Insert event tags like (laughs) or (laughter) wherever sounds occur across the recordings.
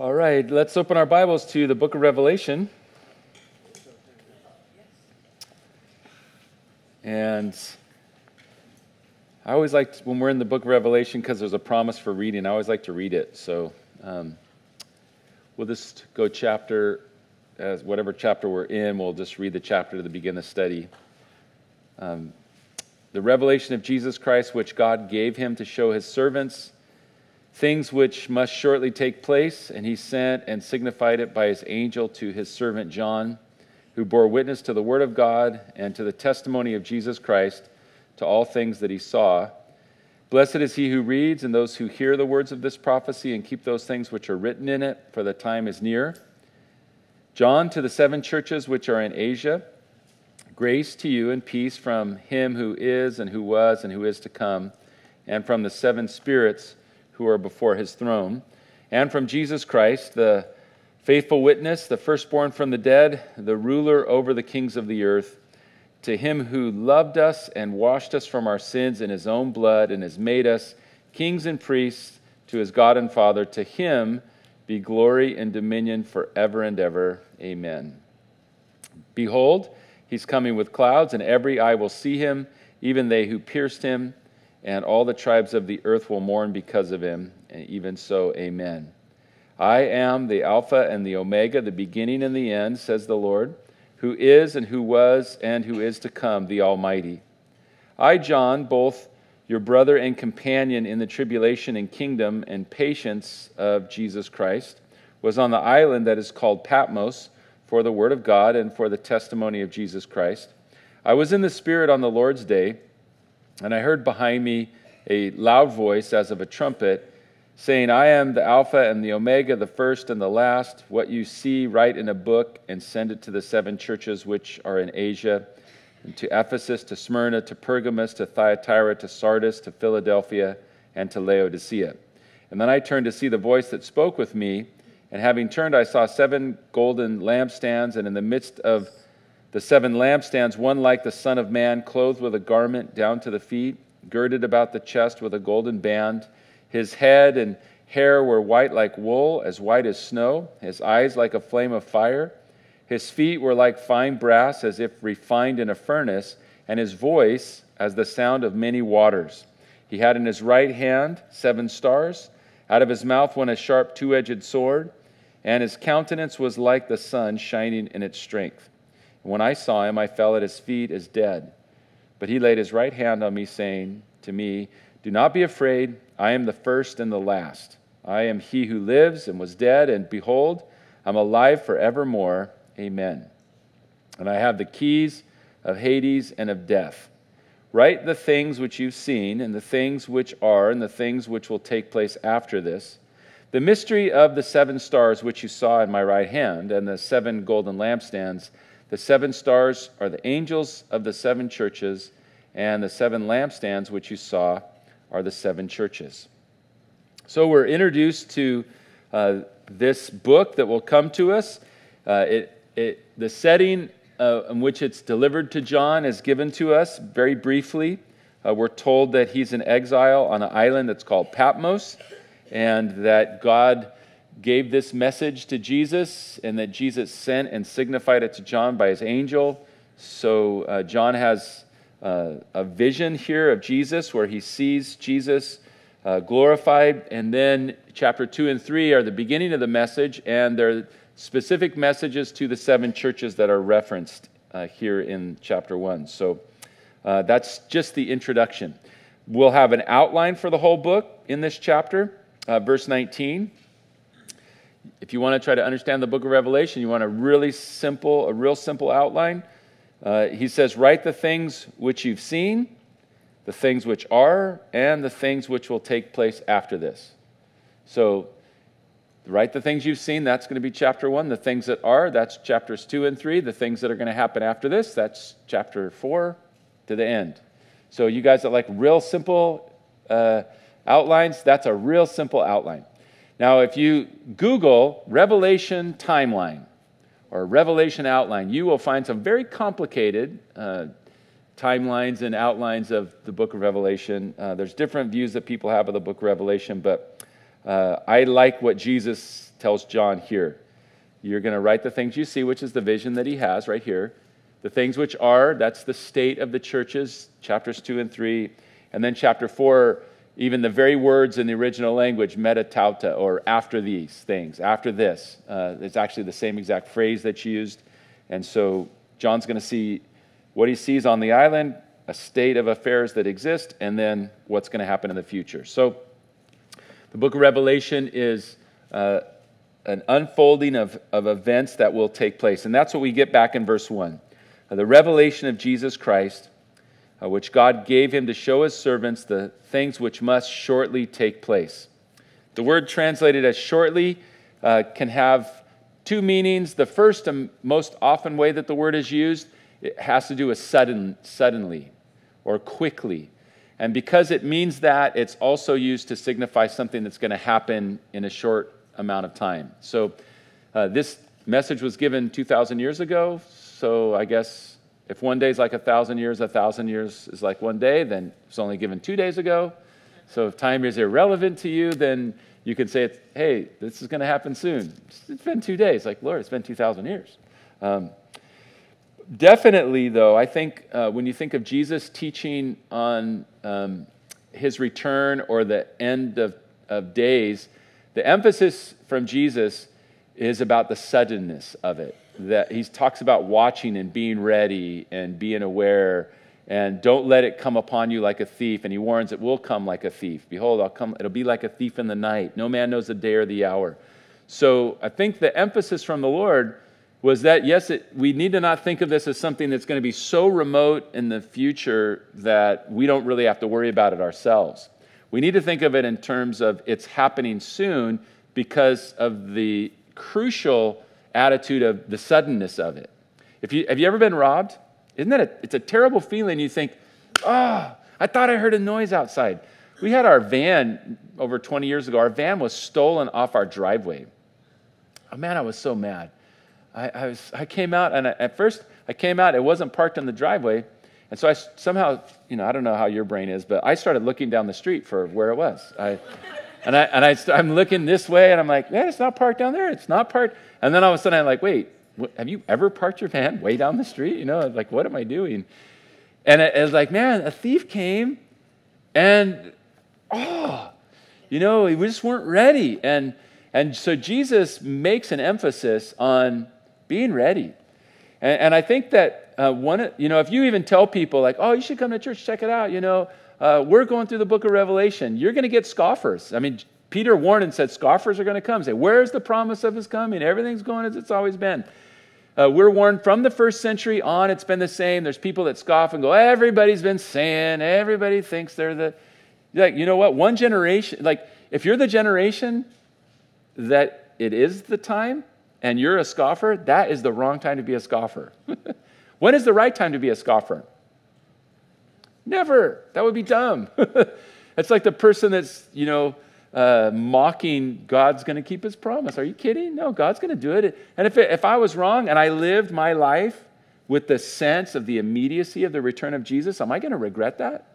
All right, let's open our Bibles to the book of Revelation. And I always like, when we're in the book of Revelation, because there's a promise for reading, I always like to read it. So um, we'll just go chapter, as whatever chapter we're in, we'll just read the chapter to the begin the study. Um, the revelation of Jesus Christ, which God gave him to show his servants things which must shortly take place, and he sent and signified it by his angel to his servant John, who bore witness to the word of God and to the testimony of Jesus Christ, to all things that he saw. Blessed is he who reads and those who hear the words of this prophecy and keep those things which are written in it, for the time is near. John to the seven churches which are in Asia, grace to you and peace from him who is and who was and who is to come, and from the seven spirits who are before his throne, and from Jesus Christ, the faithful witness, the firstborn from the dead, the ruler over the kings of the earth, to him who loved us and washed us from our sins in his own blood and has made us kings and priests to his God and Father, to him be glory and dominion forever and ever. Amen. Behold, he's coming with clouds, and every eye will see him, even they who pierced him and all the tribes of the earth will mourn because of him. And even so, amen. I am the Alpha and the Omega, the beginning and the end, says the Lord, who is and who was and who is to come, the Almighty. I, John, both your brother and companion in the tribulation and kingdom and patience of Jesus Christ, was on the island that is called Patmos for the word of God and for the testimony of Jesus Christ. I was in the Spirit on the Lord's day and I heard behind me a loud voice as of a trumpet saying, I am the Alpha and the Omega, the first and the last. What you see, write in a book and send it to the seven churches which are in Asia, and to Ephesus, to Smyrna, to Pergamos, to Thyatira, to Sardis, to Philadelphia, and to Laodicea. And then I turned to see the voice that spoke with me. And having turned, I saw seven golden lampstands, and in the midst of the seven lampstands, one like the Son of Man, clothed with a garment down to the feet, girded about the chest with a golden band. His head and hair were white like wool, as white as snow, his eyes like a flame of fire. His feet were like fine brass, as if refined in a furnace, and his voice as the sound of many waters. He had in his right hand seven stars. Out of his mouth went a sharp two edged sword, and his countenance was like the sun shining in its strength. When I saw him, I fell at his feet as dead. But he laid his right hand on me, saying to me, Do not be afraid. I am the first and the last. I am he who lives and was dead, and behold, I'm alive forevermore. Amen. And I have the keys of Hades and of death. Write the things which you've seen, and the things which are, and the things which will take place after this. The mystery of the seven stars which you saw in my right hand, and the seven golden lampstands the seven stars are the angels of the seven churches, and the seven lampstands which you saw are the seven churches. So we're introduced to uh, this book that will come to us. Uh, it, it, the setting uh, in which it's delivered to John is given to us very briefly. Uh, we're told that he's in exile on an island that's called Patmos, and that God gave this message to Jesus and that Jesus sent and signified it to John by his angel. So uh, John has uh, a vision here of Jesus where he sees Jesus uh, glorified. And then chapter 2 and 3 are the beginning of the message, and they're specific messages to the seven churches that are referenced uh, here in chapter 1. So uh, that's just the introduction. We'll have an outline for the whole book in this chapter. Uh, verse 19 if you want to try to understand the book of Revelation, you want a really simple, a real simple outline. Uh, he says, Write the things which you've seen, the things which are, and the things which will take place after this. So, write the things you've seen, that's going to be chapter one. The things that are, that's chapters two and three. The things that are going to happen after this, that's chapter four to the end. So, you guys that like real simple uh, outlines, that's a real simple outline. Now, if you Google Revelation timeline or Revelation outline, you will find some very complicated uh, timelines and outlines of the book of Revelation. Uh, there's different views that people have of the book of Revelation, but uh, I like what Jesus tells John here. You're going to write the things you see, which is the vision that he has right here. The things which are, that's the state of the churches, chapters 2 and 3. And then chapter 4, even the very words in the original language, meta metatauta, or after these things, after this. Uh, it's actually the same exact phrase that's used. And so John's going to see what he sees on the island, a state of affairs that exist, and then what's going to happen in the future. So the book of Revelation is uh, an unfolding of, of events that will take place. And that's what we get back in verse 1. Uh, the revelation of Jesus Christ, uh, which God gave him to show his servants the things which must shortly take place. The word translated as shortly uh, can have two meanings. The first and most often way that the word is used it has to do with sudden, suddenly or quickly. And because it means that, it's also used to signify something that's going to happen in a short amount of time. So uh, this message was given 2,000 years ago. So I guess if one day is like a thousand years, a thousand years is like one day, then it's only given two days ago. So if time is irrelevant to you, then you can say, hey, this is going to happen soon. It's been two days. Like, Lord, it's been 2,000 years. Um, definitely, though, I think uh, when you think of Jesus teaching on um, his return or the end of, of days, the emphasis from Jesus is about the suddenness of it. That he talks about watching and being ready and being aware and don't let it come upon you like a thief. And he warns it will come like a thief. Behold, I'll come, it'll be like a thief in the night. No man knows the day or the hour. So I think the emphasis from the Lord was that, yes, it, we need to not think of this as something that's going to be so remote in the future that we don't really have to worry about it ourselves. We need to think of it in terms of it's happening soon because of the crucial attitude of the suddenness of it. If you, have you ever been robbed? Isn't that a, it's a terrible feeling? You think, oh, I thought I heard a noise outside. We had our van over 20 years ago. Our van was stolen off our driveway. Oh man, I was so mad. I, I, was, I came out, and I, at first I came out, it wasn't parked in the driveway. And so I somehow, you know, I don't know how your brain is, but I started looking down the street for where it was. I, and I, and I, I'm looking this way, and I'm like, man, it's not parked down there. It's not parked. And then all of a sudden, I'm like, wait, have you ever parked your van way down the street? You know, like, what am I doing? And it, it was like, man, a thief came, and oh, you know, we just weren't ready. And and so Jesus makes an emphasis on being ready. And, and I think that uh, one, you know, if you even tell people like, oh, you should come to church, check it out, you know, uh, we're going through the book of Revelation, you're going to get scoffers. I mean, Peter warned and said scoffers are going to come. Say, where's the promise of his coming? Everything's going as it's always been. Uh, we're warned from the first century on, it's been the same. There's people that scoff and go, everybody's been saying, everybody thinks they're the. Like, you know what? One generation, like, if you're the generation that it is the time, and you're a scoffer, that is the wrong time to be a scoffer. (laughs) when is the right time to be a scoffer? Never. That would be dumb. (laughs) it's like the person that's, you know, uh, mocking God's going to keep his promise. Are you kidding? No, God's going to do it. And if, it, if I was wrong and I lived my life with the sense of the immediacy of the return of Jesus, am I going to regret that?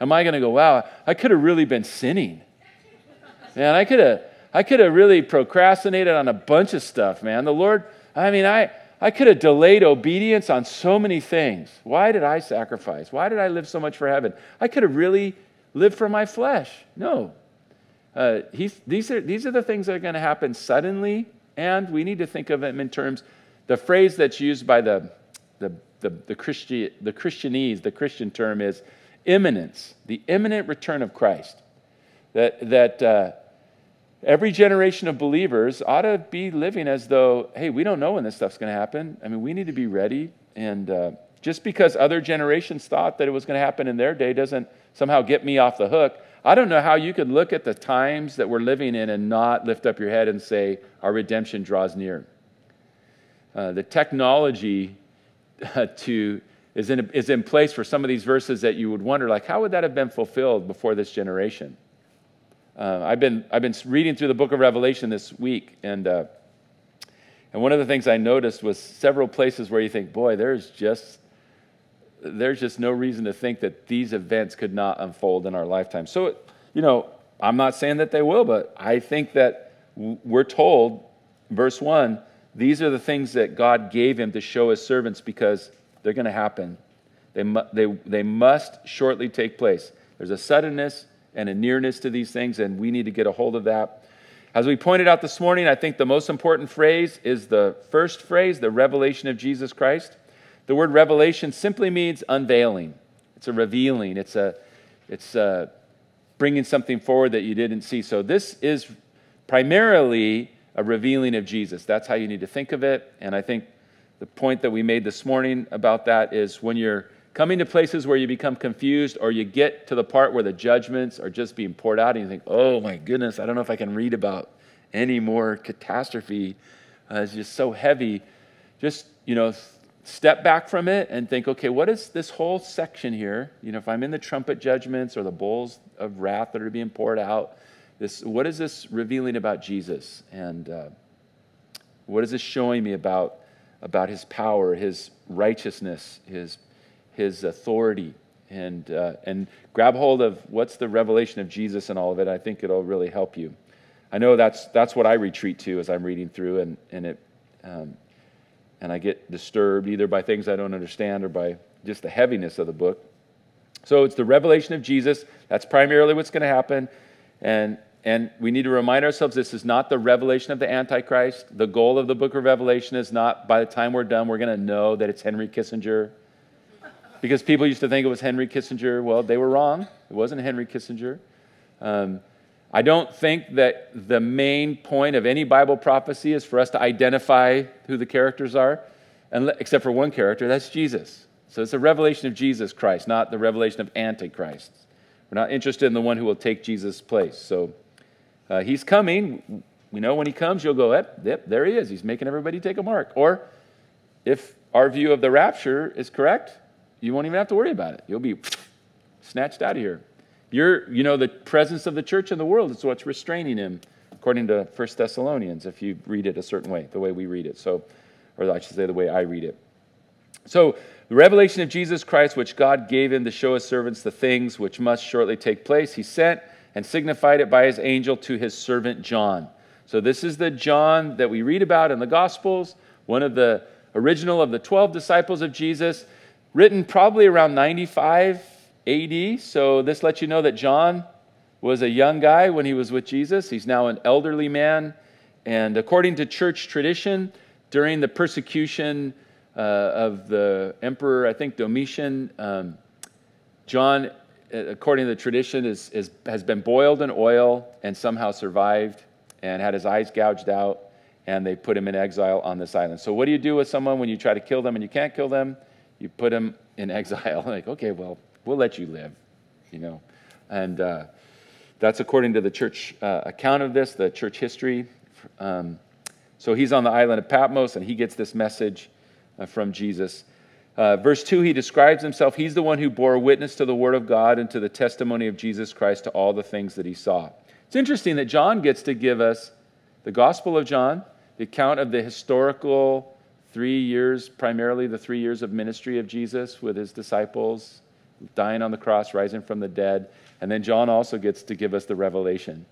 Am I going to go, wow, I could have really been sinning? Man, I could have I could have really procrastinated on a bunch of stuff, man. The Lord, I mean, I, I could have delayed obedience on so many things. Why did I sacrifice? Why did I live so much for heaven? I could have really lived for my flesh. No. Uh, these, are, these are the things that are going to happen suddenly, and we need to think of them in terms, the phrase that's used by the, the, the, the, Christi, the Christianese, the Christian term is imminence, the imminent return of Christ. That, that uh, every generation of believers ought to be living as though, hey, we don't know when this stuff's going to happen. I mean, we need to be ready. And uh, just because other generations thought that it was going to happen in their day doesn't somehow get me off the hook. I don't know how you could look at the times that we're living in and not lift up your head and say, our redemption draws near. Uh, the technology uh, to is in, is in place for some of these verses that you would wonder, like, how would that have been fulfilled before this generation? Uh, I've, been, I've been reading through the book of Revelation this week, and, uh, and one of the things I noticed was several places where you think, boy, there's just, there's just no reason to think that these events could not unfold in our lifetime. So, you know, I'm not saying that they will, but I think that we're told verse 1, these are the things that God gave him to show his servants because they're going to happen. They, mu- they, they must shortly take place. There's a suddenness and a nearness to these things, and we need to get a hold of that. As we pointed out this morning, I think the most important phrase is the first phrase, the revelation of Jesus Christ. The word revelation simply means unveiling. It's a revealing. It's a, it's a bringing something forward that you didn't see. So this is primarily a revealing of Jesus. That's how you need to think of it. And I think the point that we made this morning about that is when you're coming to places where you become confused or you get to the part where the judgments are just being poured out and you think, oh my goodness, I don't know if I can read about any more catastrophe. Uh, it's just so heavy. Just, you know, step back from it and think, okay, what is this whole section here? You know, if I'm in the trumpet judgments or the bowls of wrath that are being poured out, this, what is this revealing about Jesus? And uh, what is this showing me about, about his power, his righteousness, his his authority and, uh, and grab hold of what's the revelation of Jesus and all of it. I think it'll really help you. I know that's, that's what I retreat to as I'm reading through, and, and, it, um, and I get disturbed either by things I don't understand or by just the heaviness of the book. So it's the revelation of Jesus. That's primarily what's going to happen. And, and we need to remind ourselves this is not the revelation of the Antichrist. The goal of the book of Revelation is not by the time we're done, we're going to know that it's Henry Kissinger because people used to think it was Henry Kissinger. Well, they were wrong. It wasn't Henry Kissinger. Um, I don't think that the main point of any Bible prophecy is for us to identify who the characters are, and, except for one character, that's Jesus. So it's a revelation of Jesus Christ, not the revelation of Antichrist. We're not interested in the one who will take Jesus' place. So uh, he's coming. We know when he comes, you'll go, yep, yep, there he is. He's making everybody take a mark. Or if our view of the rapture is correct, you won't even have to worry about it. You'll be snatched out of here. You're, you know, the presence of the church in the world is what's restraining him, according to 1 Thessalonians, if you read it a certain way, the way we read it. So, or I should say the way I read it. So, the revelation of Jesus Christ, which God gave him to show his servants the things which must shortly take place, he sent and signified it by his angel to his servant John. So, this is the John that we read about in the Gospels, one of the original of the 12 disciples of Jesus written probably around 95 AD. So this lets you know that John was a young guy when he was with Jesus. He's now an elderly man. And according to church tradition, during the persecution uh, of the emperor, I think Domitian, um, John, uh, according to the tradition, is, is, has been boiled in oil and somehow survived and had his eyes gouged out, and they put him in exile on this island. So, what do you do with someone when you try to kill them and you can't kill them? You put him in (laughs) exile. like, okay, well, we'll let you live, you know. And uh, that's according to the church uh, account of this, the church history. Um, so he's on the island of Patmos and he gets this message uh, from Jesus. Uh, verse 2, he describes himself. He's the one who bore witness to the word of God and to the testimony of Jesus Christ to all the things that he saw. It's interesting that John gets to give us the Gospel of John, the account of the historical three years, primarily the three years of ministry of Jesus with his disciples, dying on the cross, rising from the dead. And then John also gets to give us the revelation,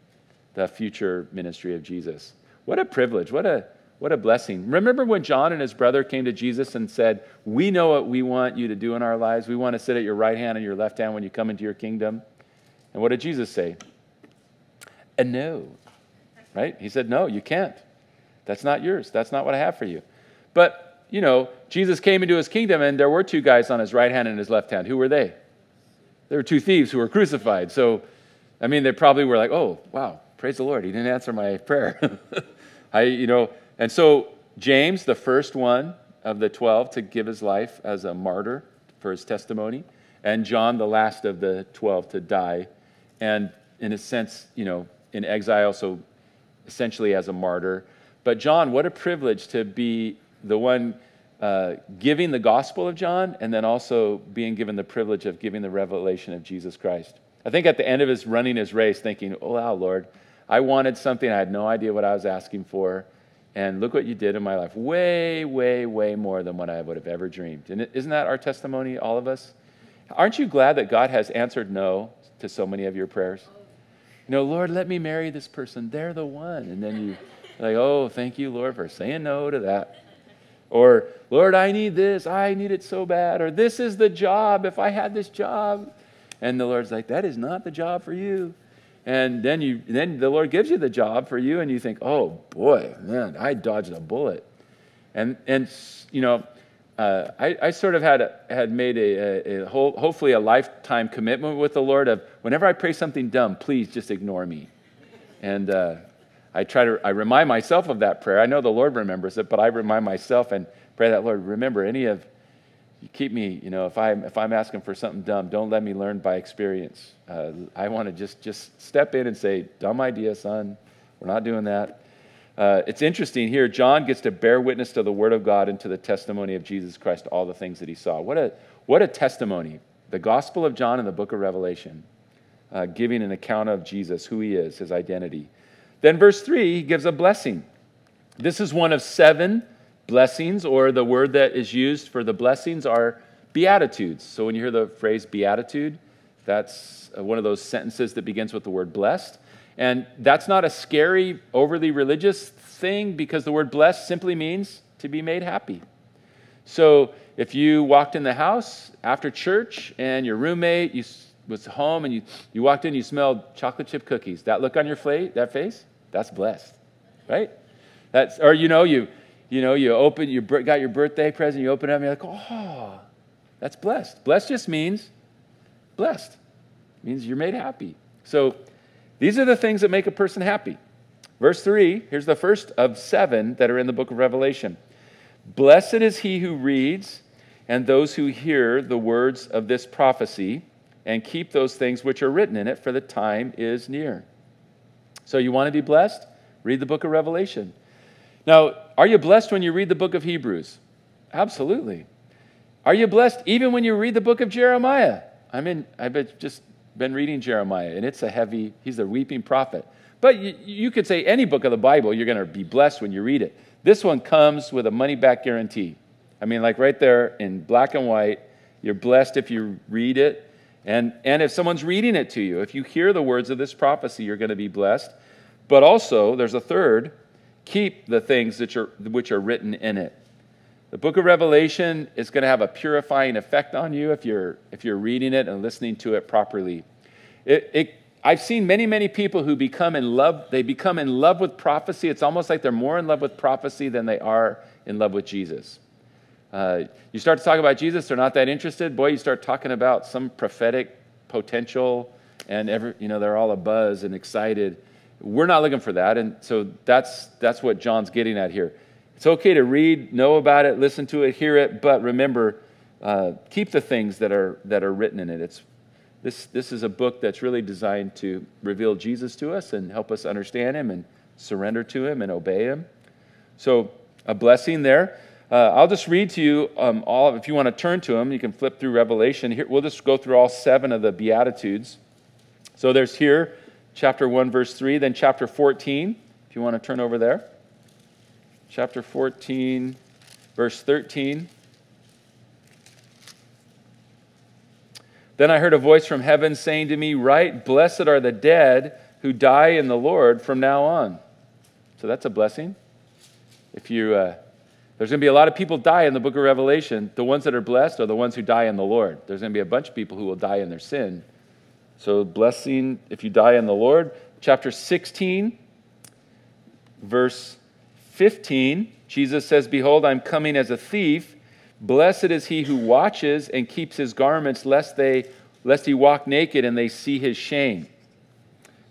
the future ministry of Jesus. What a privilege. What a, what a blessing. Remember when John and his brother came to Jesus and said, We know what we want you to do in our lives. We want to sit at your right hand and your left hand when you come into your kingdom. And what did Jesus say? A no. Right? He said, No, you can't. That's not yours. That's not what I have for you. But, you know, Jesus came into his kingdom and there were two guys on his right hand and his left hand. Who were they? There were two thieves who were crucified. So, I mean, they probably were like, oh, wow, praise the Lord. He didn't answer my prayer. (laughs) I, you know, and so James, the first one of the 12 to give his life as a martyr for his testimony, and John, the last of the 12 to die, and in a sense, you know, in exile, so essentially as a martyr. But John, what a privilege to be the one uh, giving the gospel of John and then also being given the privilege of giving the revelation of Jesus Christ. I think at the end of his running his race, thinking, oh, wow, Lord, I wanted something. I had no idea what I was asking for. And look what you did in my life. Way, way, way more than what I would have ever dreamed. And isn't that our testimony, all of us? Aren't you glad that God has answered no to so many of your prayers? You know, Lord, let me marry this person. They're the one. And then you Like, oh, thank you, Lord, for saying no to that. Or, Lord, I need this. I need it so bad. Or, this is the job. If I had this job. And the Lord's like, that is not the job for you. And then, you, then the Lord gives you the job for you, and you think, oh, boy, man, I dodged a bullet. And, and you know, uh, I, I, sort of had, had made a, a, a whole, hopefully a lifetime commitment with the Lord of whenever I pray something dumb, please just ignore me. And uh, I try to, I remind myself of that prayer. I know the Lord remembers it, but I remind myself and pray that, Lord, remember any of, you keep me, you know, if I'm, if I'm asking for something dumb, don't let me learn by experience. Uh, I want to just, just step in and say, dumb idea, son. We're not doing that. Uh, it's interesting here, John gets to bear witness to the Word of God and to the testimony of Jesus Christ, all the things that he saw. What a, what a testimony. The Gospel of John and the book of Revelation, uh, giving an account of Jesus, who he is, his identity. Then, verse 3, he gives a blessing. This is one of seven blessings, or the word that is used for the blessings are beatitudes. So, when you hear the phrase beatitude, that's uh, one of those sentences that begins with the word blessed. And that's not a scary, overly religious thing because the word blessed simply means to be made happy. So if you walked in the house after church and your roommate you, was home and you, you walked in, you smelled chocolate chip cookies, that look on your face, that face, that's blessed, right? That's, or you know, you, you know, you open, you got your birthday present, you open it up, and you're like, oh, that's blessed. Blessed just means blessed. It means you're made happy. So these are the things that make a person happy. Verse 3, here's the first of seven that are in the book of Revelation. Blessed is he who reads and those who hear the words of this prophecy and keep those things which are written in it, for the time is near. So, you want to be blessed? Read the book of Revelation. Now, are you blessed when you read the book of Hebrews? Absolutely. Are you blessed even when you read the book of Jeremiah? I mean, I've just been reading Jeremiah, and it's a heavy, he's a weeping prophet. But you, you could say any book of the Bible, you're going to be blessed when you read it. This one comes with a money back guarantee. I mean, like right there in black and white, you're blessed if you read it. And, and if someone's reading it to you, if you hear the words of this prophecy, you're going to be blessed. But also, there's a third keep the things that are, which are written in it. The book of Revelation is going to have a purifying effect on you if you're, if you're reading it and listening to it properly. It, it, I've seen many, many people who become in love, they become in love with prophecy. It's almost like they're more in love with prophecy than they are in love with Jesus. Uh, you start to talk about Jesus, they're not that interested. Boy, you start talking about some prophetic potential, and every, you know, they're all a buzz and excited. We're not looking for that, and so that's, that's what John's getting at here. It's okay to read, know about it, listen to it, hear it, but remember, uh, keep the things that are, that are written in it. It's, this, this is a book that's really designed to reveal Jesus to us and help us understand him and surrender to him and obey him. So, a blessing there. Uh, I'll just read to you um, all, if you want to turn to them, you can flip through Revelation. Here, we'll just go through all seven of the Beatitudes. So, there's here chapter 1, verse 3, then chapter 14, if you want to turn over there chapter 14, verse 13. Then I heard a voice from heaven saying to me, Write, blessed are the dead who die in the Lord from now on. So that's a blessing. If you, uh, there's going to be a lot of people die in the book of Revelation. The ones that are blessed are the ones who die in the Lord. There's going to be a bunch of people who will die in their sin. So, blessing if you die in the Lord. Chapter 16, verse 15, Jesus says, Behold, I'm coming as a thief. Blessed is he who watches and keeps his garments, lest, they, lest he walk naked and they see his shame.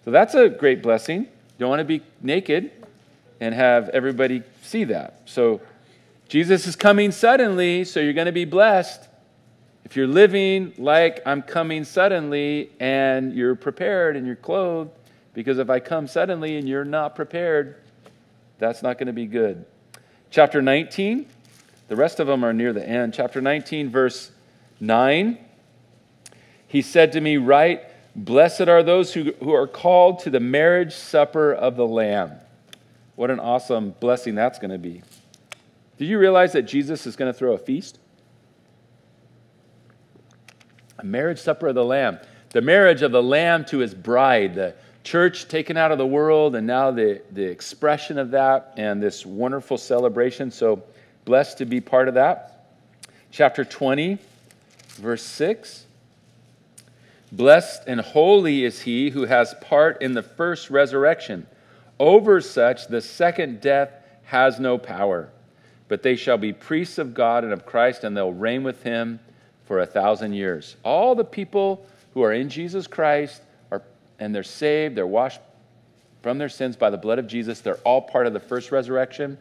So that's a great blessing. You don't want to be naked and have everybody see that. So Jesus is coming suddenly, so you're going to be blessed. If you're living like I'm coming suddenly and you're prepared and you're clothed, because if I come suddenly and you're not prepared, that's not going to be good. Chapter 19, the rest of them are near the end. Chapter 19, verse 9. He said to me, Write, blessed are those who, who are called to the marriage supper of the Lamb. What an awesome blessing that's going to be. Do you realize that Jesus is going to throw a feast? A marriage supper of the Lamb. The marriage of the Lamb to his bride, the church taken out of the world and now the, the expression of that and this wonderful celebration. So blessed to be part of that. Chapter 20, verse 6. Blessed and holy is he who has part in the first resurrection. Over such, the second death has no power. But they shall be priests of God and of Christ, and they'll reign with him for a thousand years. All the people who are in Jesus Christ are, and they're saved, they're washed from their sins by the blood of Jesus, they're all part of the first resurrection.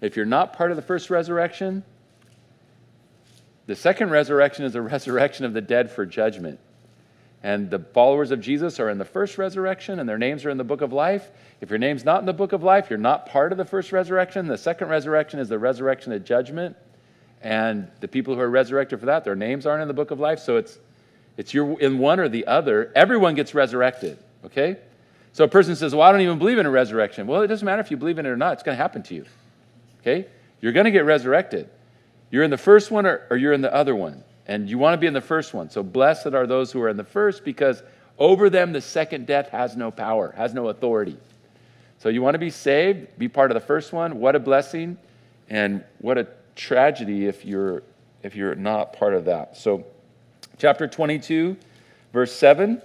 If you're not part of the first resurrection, the second resurrection is a (laughs) resurrection of the dead for judgment. And the followers of Jesus are in the first resurrection, and their names are in the book of life. If your name's not in the book of life, you're not part of the first resurrection. The second resurrection is the resurrection of judgment. And the people who are resurrected for that, their names aren't in the book of life. So it's, it's you're in one or the other. Everyone gets resurrected, okay? So a person says, Well, I don't even believe in a resurrection. Well, it doesn't matter if you believe in it or not, it's going to happen to you, okay? You're going to get resurrected. You're in the first one or, or you're in the other one. And you want to be in the first one. So blessed are those who are in the first because over them the second death has no power, has no authority. So you want to be saved, be part of the first one. What a blessing and what a tragedy if you're if you're not part of that. So chapter 22 verse 7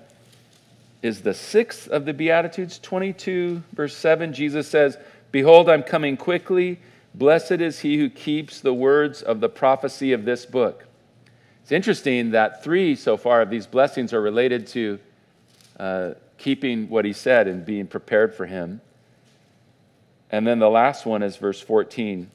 is the sixth of the beatitudes. 22 verse 7 Jesus says, "Behold, I'm coming quickly. Blessed is he who keeps the words of the prophecy of this book." It's interesting that three so far of these blessings are related to uh, keeping what he said and being prepared for him. And then the last one is verse 14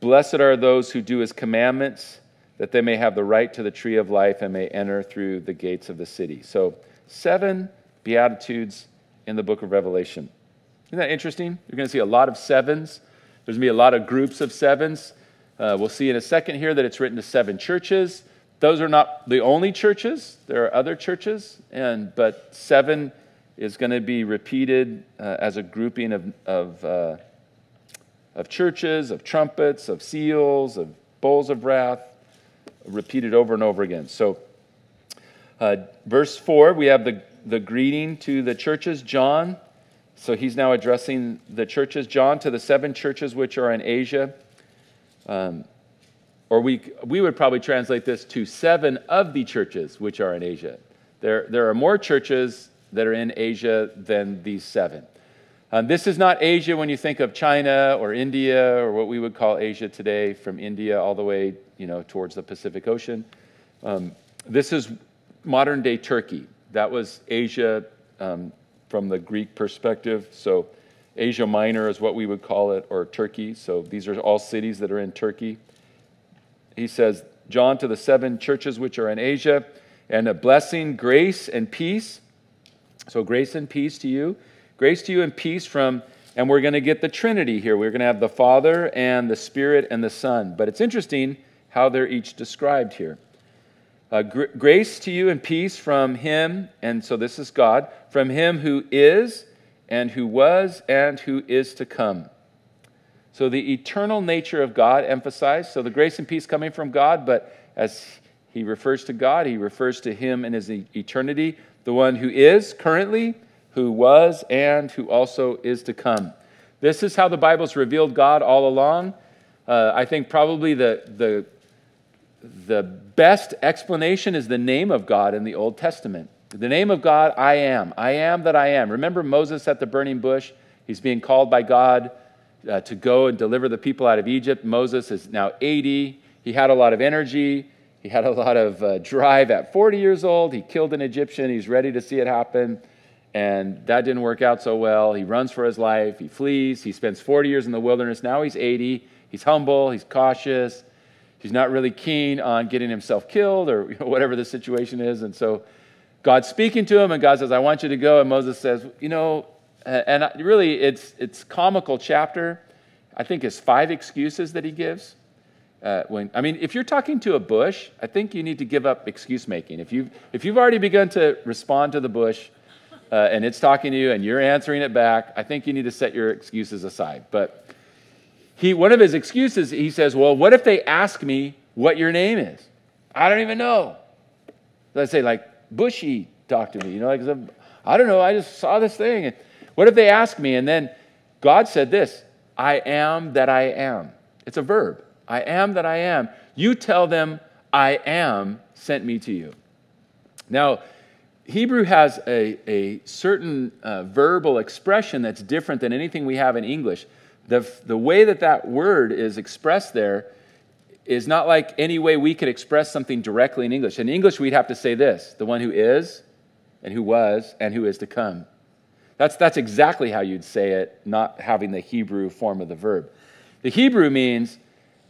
Blessed are those who do his commandments, that they may have the right to the tree of life and may enter through the gates of the city. So, seven Beatitudes in the book of Revelation. Isn't that interesting? You're going to see a lot of sevens. There's going to be a lot of groups of sevens. Uh, we'll see in a second here that it's written to seven churches. Those are not the only churches. There are other churches, and but seven is going to be repeated uh, as a grouping of of, uh, of churches, of trumpets, of seals, of bowls of wrath, repeated over and over again. So, uh, verse four, we have the the greeting to the churches. John, so he's now addressing the churches. John to the seven churches which are in Asia. Um, or we, we would probably translate this to seven of the churches which are in Asia. There, there are more churches that are in Asia than these seven. Um, this is not Asia when you think of China or India or what we would call Asia today, from India all the way you know, towards the Pacific Ocean. Um, this is modern day Turkey. That was Asia um, from the Greek perspective. So Asia Minor is what we would call it, or Turkey. So these are all cities that are in Turkey. He says, John to the seven churches which are in Asia, and a blessing, grace, and peace. So, grace and peace to you. Grace to you and peace from, and we're going to get the Trinity here. We're going to have the Father and the Spirit and the Son. But it's interesting how they're each described here. Uh, gr- grace to you and peace from Him, and so this is God, from Him who is and who was and who is to come. So the eternal nature of God emphasized. So the grace and peace coming from God, but as he refers to God, he refers to him in his eternity, the one who is currently, who was, and who also is to come. This is how the Bible's revealed God all along. Uh, I think probably the, the, the best explanation is the name of God in the Old Testament. The name of God, I am. I am that I am. Remember Moses at the burning bush? He's being called by God uh, to go and deliver the people out of Egypt. Moses is now 80. He had a lot of energy. He had a lot of uh, drive at 40 years old. He killed an Egyptian. He's ready to see it happen. And that didn't work out so well. He runs for his life. He flees. He spends 40 years in the wilderness. Now he's 80. He's humble. He's cautious. He's not really keen on getting himself killed or (laughs) you know, whatever the situation is. And so God's speaking to him, and God says, I want you to go. And Moses says, You know, and really it's, it's comical chapter. I think it's five excuses that he gives. Uh, when, I mean, if you're talking to a bush, I think you need to give up excuse making. If you've, if you've already begun to respond to the bush uh, and it's talking to you and you're answering it back, I think you need to set your excuses aside. But he, one of his excuses, he says, Well, what if they ask me what your name is? I don't even know. I say, like, Bushy, talk to me. You know, like, I don't know. I just saw this thing. What if they ask me? And then God said this I am that I am. It's a verb. I am that I am. You tell them, I am sent me to you. Now, Hebrew has a, a certain uh, verbal expression that's different than anything we have in English. The, the way that that word is expressed there is not like any way we could express something directly in English. In English, we'd have to say this the one who is, and who was, and who is to come. That's, that's exactly how you'd say it, not having the Hebrew form of the verb. The Hebrew means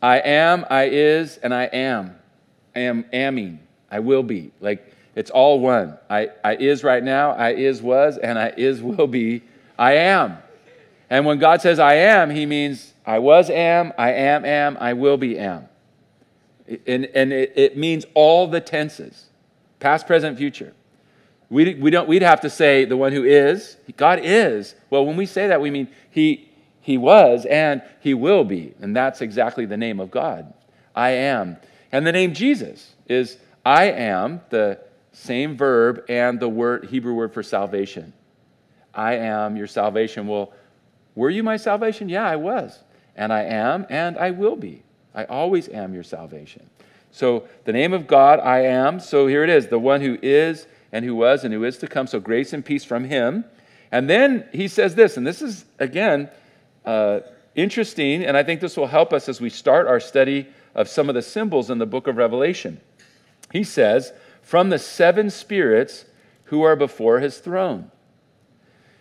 I am, I is, and I am. I am aming. I will be. Like it's all one. I, I is right now, I is was, and I is will be. I am. And when God says I am, he means I was am, I am am, I will be am. And, and it, it means all the tenses past, present, future. We, we don't, we'd have to say the one who is. God is. Well, when we say that, we mean he, he was and he will be. And that's exactly the name of God. I am. And the name Jesus is I am, the same verb and the word Hebrew word for salvation. I am your salvation. Well, were you my salvation? Yeah, I was. And I am, and I will be. I always am your salvation. So the name of God, I am. So here it is the one who is, and who was, and who is to come. So grace and peace from him. And then he says this, and this is, again, uh, interesting, and I think this will help us as we start our study of some of the symbols in the book of Revelation. He says, from the seven spirits who are before his throne.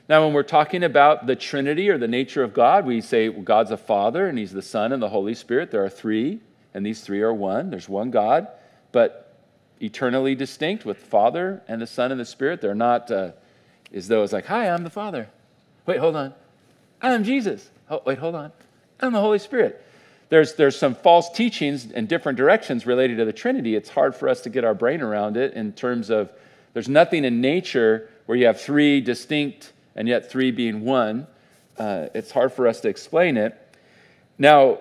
Now, when we're talking about the Trinity or the nature of God, we say God's a Father and He's the Son and the Holy Spirit. There are three, and these three are one. There's one God, but eternally distinct with the Father and the Son and the Spirit. They're not uh, as though it's like, Hi, I'm the Father. Wait, hold on. I'm Jesus. Oh, wait, hold on. I'm the Holy Spirit there's, there's some false teachings in different directions related to the Trinity. It's hard for us to get our brain around it in terms of there's nothing in nature where you have three distinct and yet three being one. Uh, it's hard for us to explain it. Now,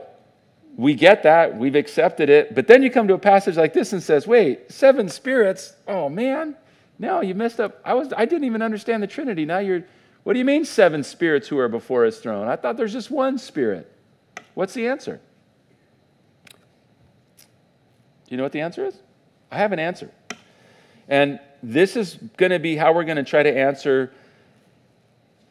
we get that, we've accepted it, but then you come to a passage like this and says, wait, seven spirits? Oh man, no, you messed up. I was I didn't even understand the Trinity. Now you're what do you mean seven spirits who are before his throne? I thought there's just one spirit. What's the answer? You know what the answer is? I have an answer. And this is going to be how we're going to try to answer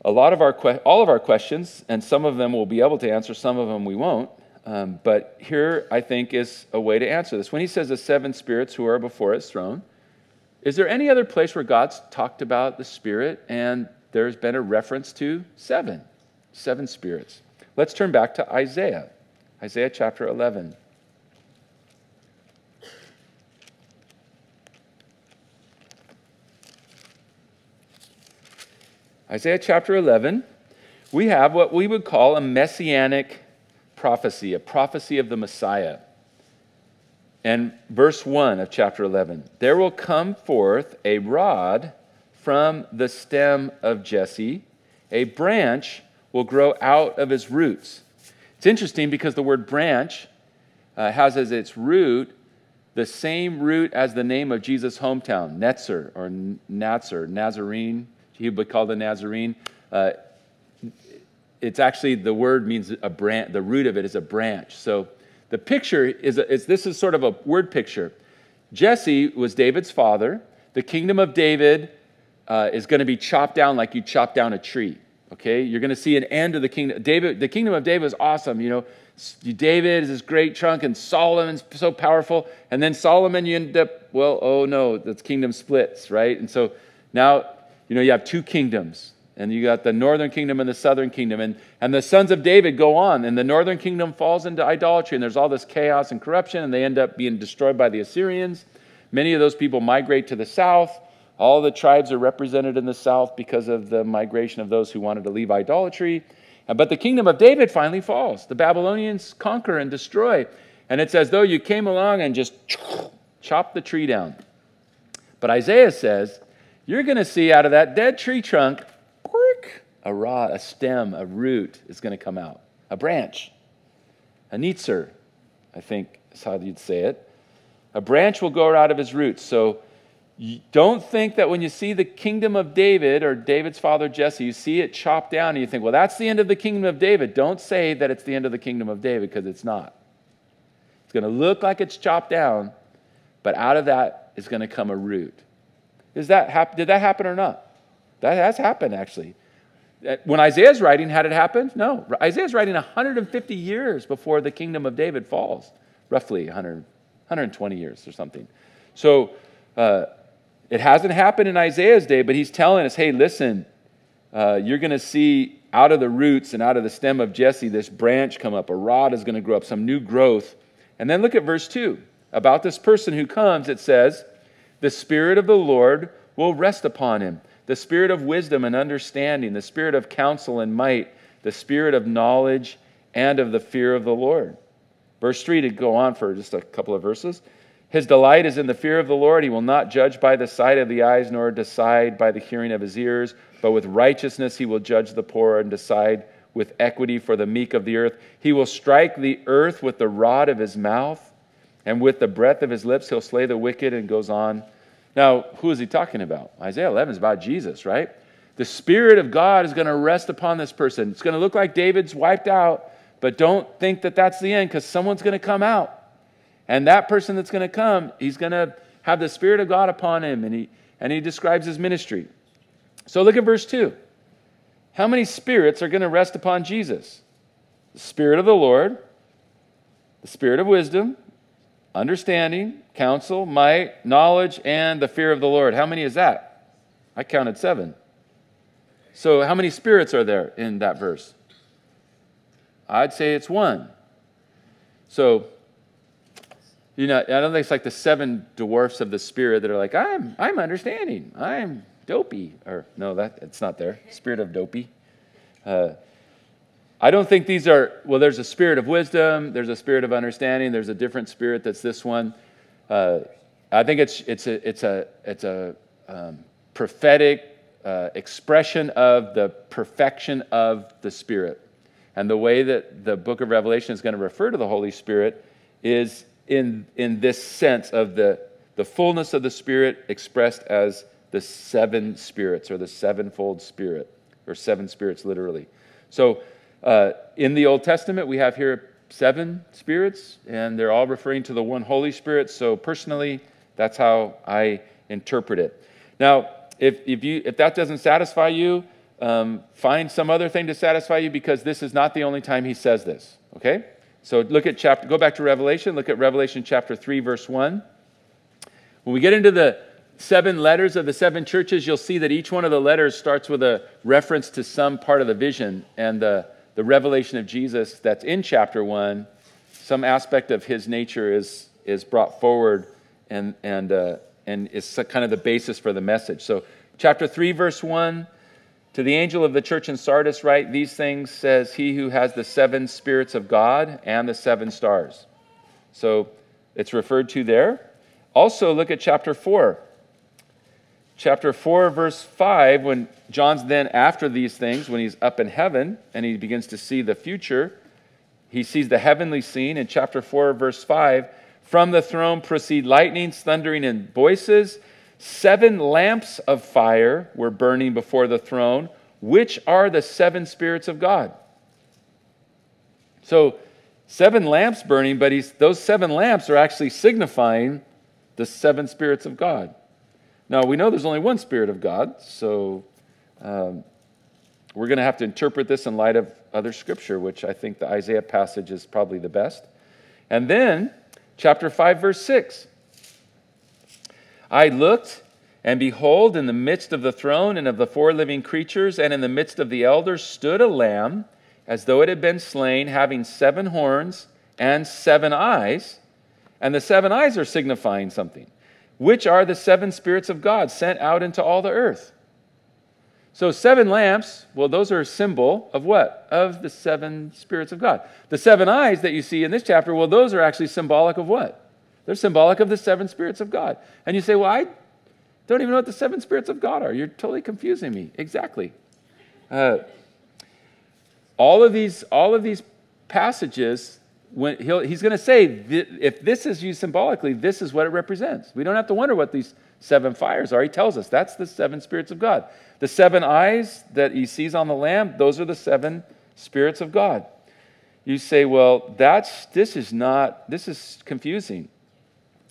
a lot of our que- all of our questions, and some of them we'll be able to answer, some of them we won't. Um, but here, I think, is a way to answer this. When he says the seven spirits who are before his throne, is there any other place where God's talked about the Spirit and there's been a reference to seven, seven spirits? Let's turn back to Isaiah, Isaiah chapter 11. Isaiah chapter 11, we have what we would call a messianic prophecy, a prophecy of the Messiah. And verse 1 of chapter 11 there will come forth a rod from the stem of Jesse, a branch will grow out of his roots. It's interesting because the word branch uh, has as its root the same root as the name of Jesus' hometown, Netzer or Natzer, Nazarene, he would be called a Nazarene. Uh, it's actually the word means a branch. The root of it is a branch. So the picture is, is this is sort of a word picture. Jesse was David's father. The kingdom of David uh, is going to be chopped down like you chop down a tree. Okay, you're going to see an end of the kingdom. David, the kingdom of David is awesome. You know, David is this great trunk, and Solomon's so powerful. And then Solomon, you end up, well, oh no, the kingdom splits, right? And so now you know, you have two kingdoms, and you got the northern kingdom and the southern kingdom. And, and the sons of David go on, and the northern kingdom falls into idolatry, and there's all this chaos and corruption, and they end up being destroyed by the Assyrians. Many of those people migrate to the south. All the tribes are represented in the south because of the migration of those who wanted to leave idolatry. But the kingdom of David finally falls. The Babylonians conquer and destroy. And it's as though you came along and just (tsk) chopped the tree down. But Isaiah says you're going to see out of that dead tree trunk, a rod, a stem, a root is going to come out, a branch, a netzer, I think is how you'd say it. A branch will grow out of his roots. So don't think that when you see the kingdom of David or David's father Jesse, you see it chopped down and you think, well, that's the end of the kingdom of David. Don't say that it's the end of the kingdom of David because it's not. It's going to look like it's chopped down, but out of that is going to come a root. Is that hap- did that happen or not? That has happened actually. When Isaiah's writing, had it happened? No. Isaiah's writing 150 years before the kingdom of David falls, roughly 100, 120 years or something. So uh, it hasn't happened in Isaiah's day, but he's telling us hey, listen, uh, you're going to see out of the roots and out of the stem of Jesse this branch come up. A rod is going to grow up, some new growth. And then look at verse 2. About this person who comes, it says, The Spirit of the Lord will rest upon him the spirit of wisdom and understanding, the spirit of counsel and might, the spirit of knowledge and of the fear of the Lord. Verse 3 to go on for just a couple of verses. His delight is in the fear of the Lord. He will not judge by the sight of the eyes, nor decide by the hearing of his ears, but with righteousness he will judge the poor and decide with equity for the meek of the earth. He will strike the earth with the rod of his mouth, and with the breath of his lips he'll slay the wicked, and goes on. Now, who is he talking about? Isaiah 11 is about Jesus, right? The Spirit of God is going to rest upon this person. It's going to look like David's wiped out, but don't think that that's the end because someone's going to come out. And that person that's going to come, he's going to have the Spirit of God upon him, and he, and he describes his ministry. So look at verse 2. How many spirits are going to rest upon Jesus? The Spirit of the Lord, the Spirit of wisdom, understanding, counsel, might, knowledge, and the fear of the Lord. How many is that? I counted seven. So, how many spirits are there in that verse? I'd say it's one. So, you know, I don't think it's like the seven dwarfs of the spirit that are like, I'm, I'm understanding, I'm dopey, or no, that it's not there. Spirit of dopey. Uh, I don't think these are, well, there's a spirit of wisdom, there's a spirit of understanding, there's a different spirit that's this one. Uh, I think it's, it's a, it's a, it's a um, prophetic uh, expression of the perfection of the Spirit. And the way that the book of Revelation is going to refer to the Holy Spirit is in, in this sense of the, the fullness of the Spirit expressed as the seven spirits or the sevenfold Spirit, or seven spirits literally. So uh, in the Old Testament, we have here seven spirits, and they're all referring to the one Holy Spirit. So personally, that's how I interpret it. Now, if, if, you, if that doesn't satisfy you, um, find some other thing to satisfy you because this is not the only time he says this. Okay? So look at chapter, go back to Revelation, look at Revelation chapter 3, verse 1. When we get into the seven letters of the seven churches, you'll see that each one of the letters starts with a reference to some part of the vision. And the the revelation of Jesus that's in chapter 1, some aspect of his nature is, is brought forward and, and, uh, and is kind of the basis for the message. So, chapter 3, verse 1 To the angel of the church in Sardis, write these things says he who has the seven spirits of God and the seven stars. So, it's referred to there. Also, look at chapter 4 chapter 4, verse 5, when John's then after these things, when he's up in heaven and he begins to see the future, he sees the heavenly scene in chapter 4, verse 5. From the throne proceed lightnings, thundering, and voices. Seven lamps of fire were burning before the throne, which are the seven spirits of God. So, seven lamps burning, but those seven lamps are actually signifying the seven spirits of God. Now, we know there's only one Spirit of God, so um, we're going to have to interpret this in light of other scripture, which I think the Isaiah passage is probably the best. And then, chapter 5, verse 6. I looked, and behold, in the midst of the throne and of the four living creatures, and in the midst of the elders, stood a lamb, as though it had been slain, having seven horns and seven eyes. And the seven eyes are signifying something which are the seven spirits of God sent out into all the earth. So, seven lamps, well, those are a symbol of what? Of the seven spirits of God. The seven eyes that you see in this chapter, well, those are actually symbolic of what? They're symbolic of the seven spirits of God. And you say, well, I don't even know what the seven spirits of God are. You're totally confusing me. Exactly. Uh, all of these, all of these passages when he's going to say, if this is used symbolically, this is what it represents. We don't have to wonder what these seven fires are. He tells us that's the seven spirits of God. The seven eyes that he sees on the lamb, those are the seven spirits of God. You say, well, that's this is not this is confusing.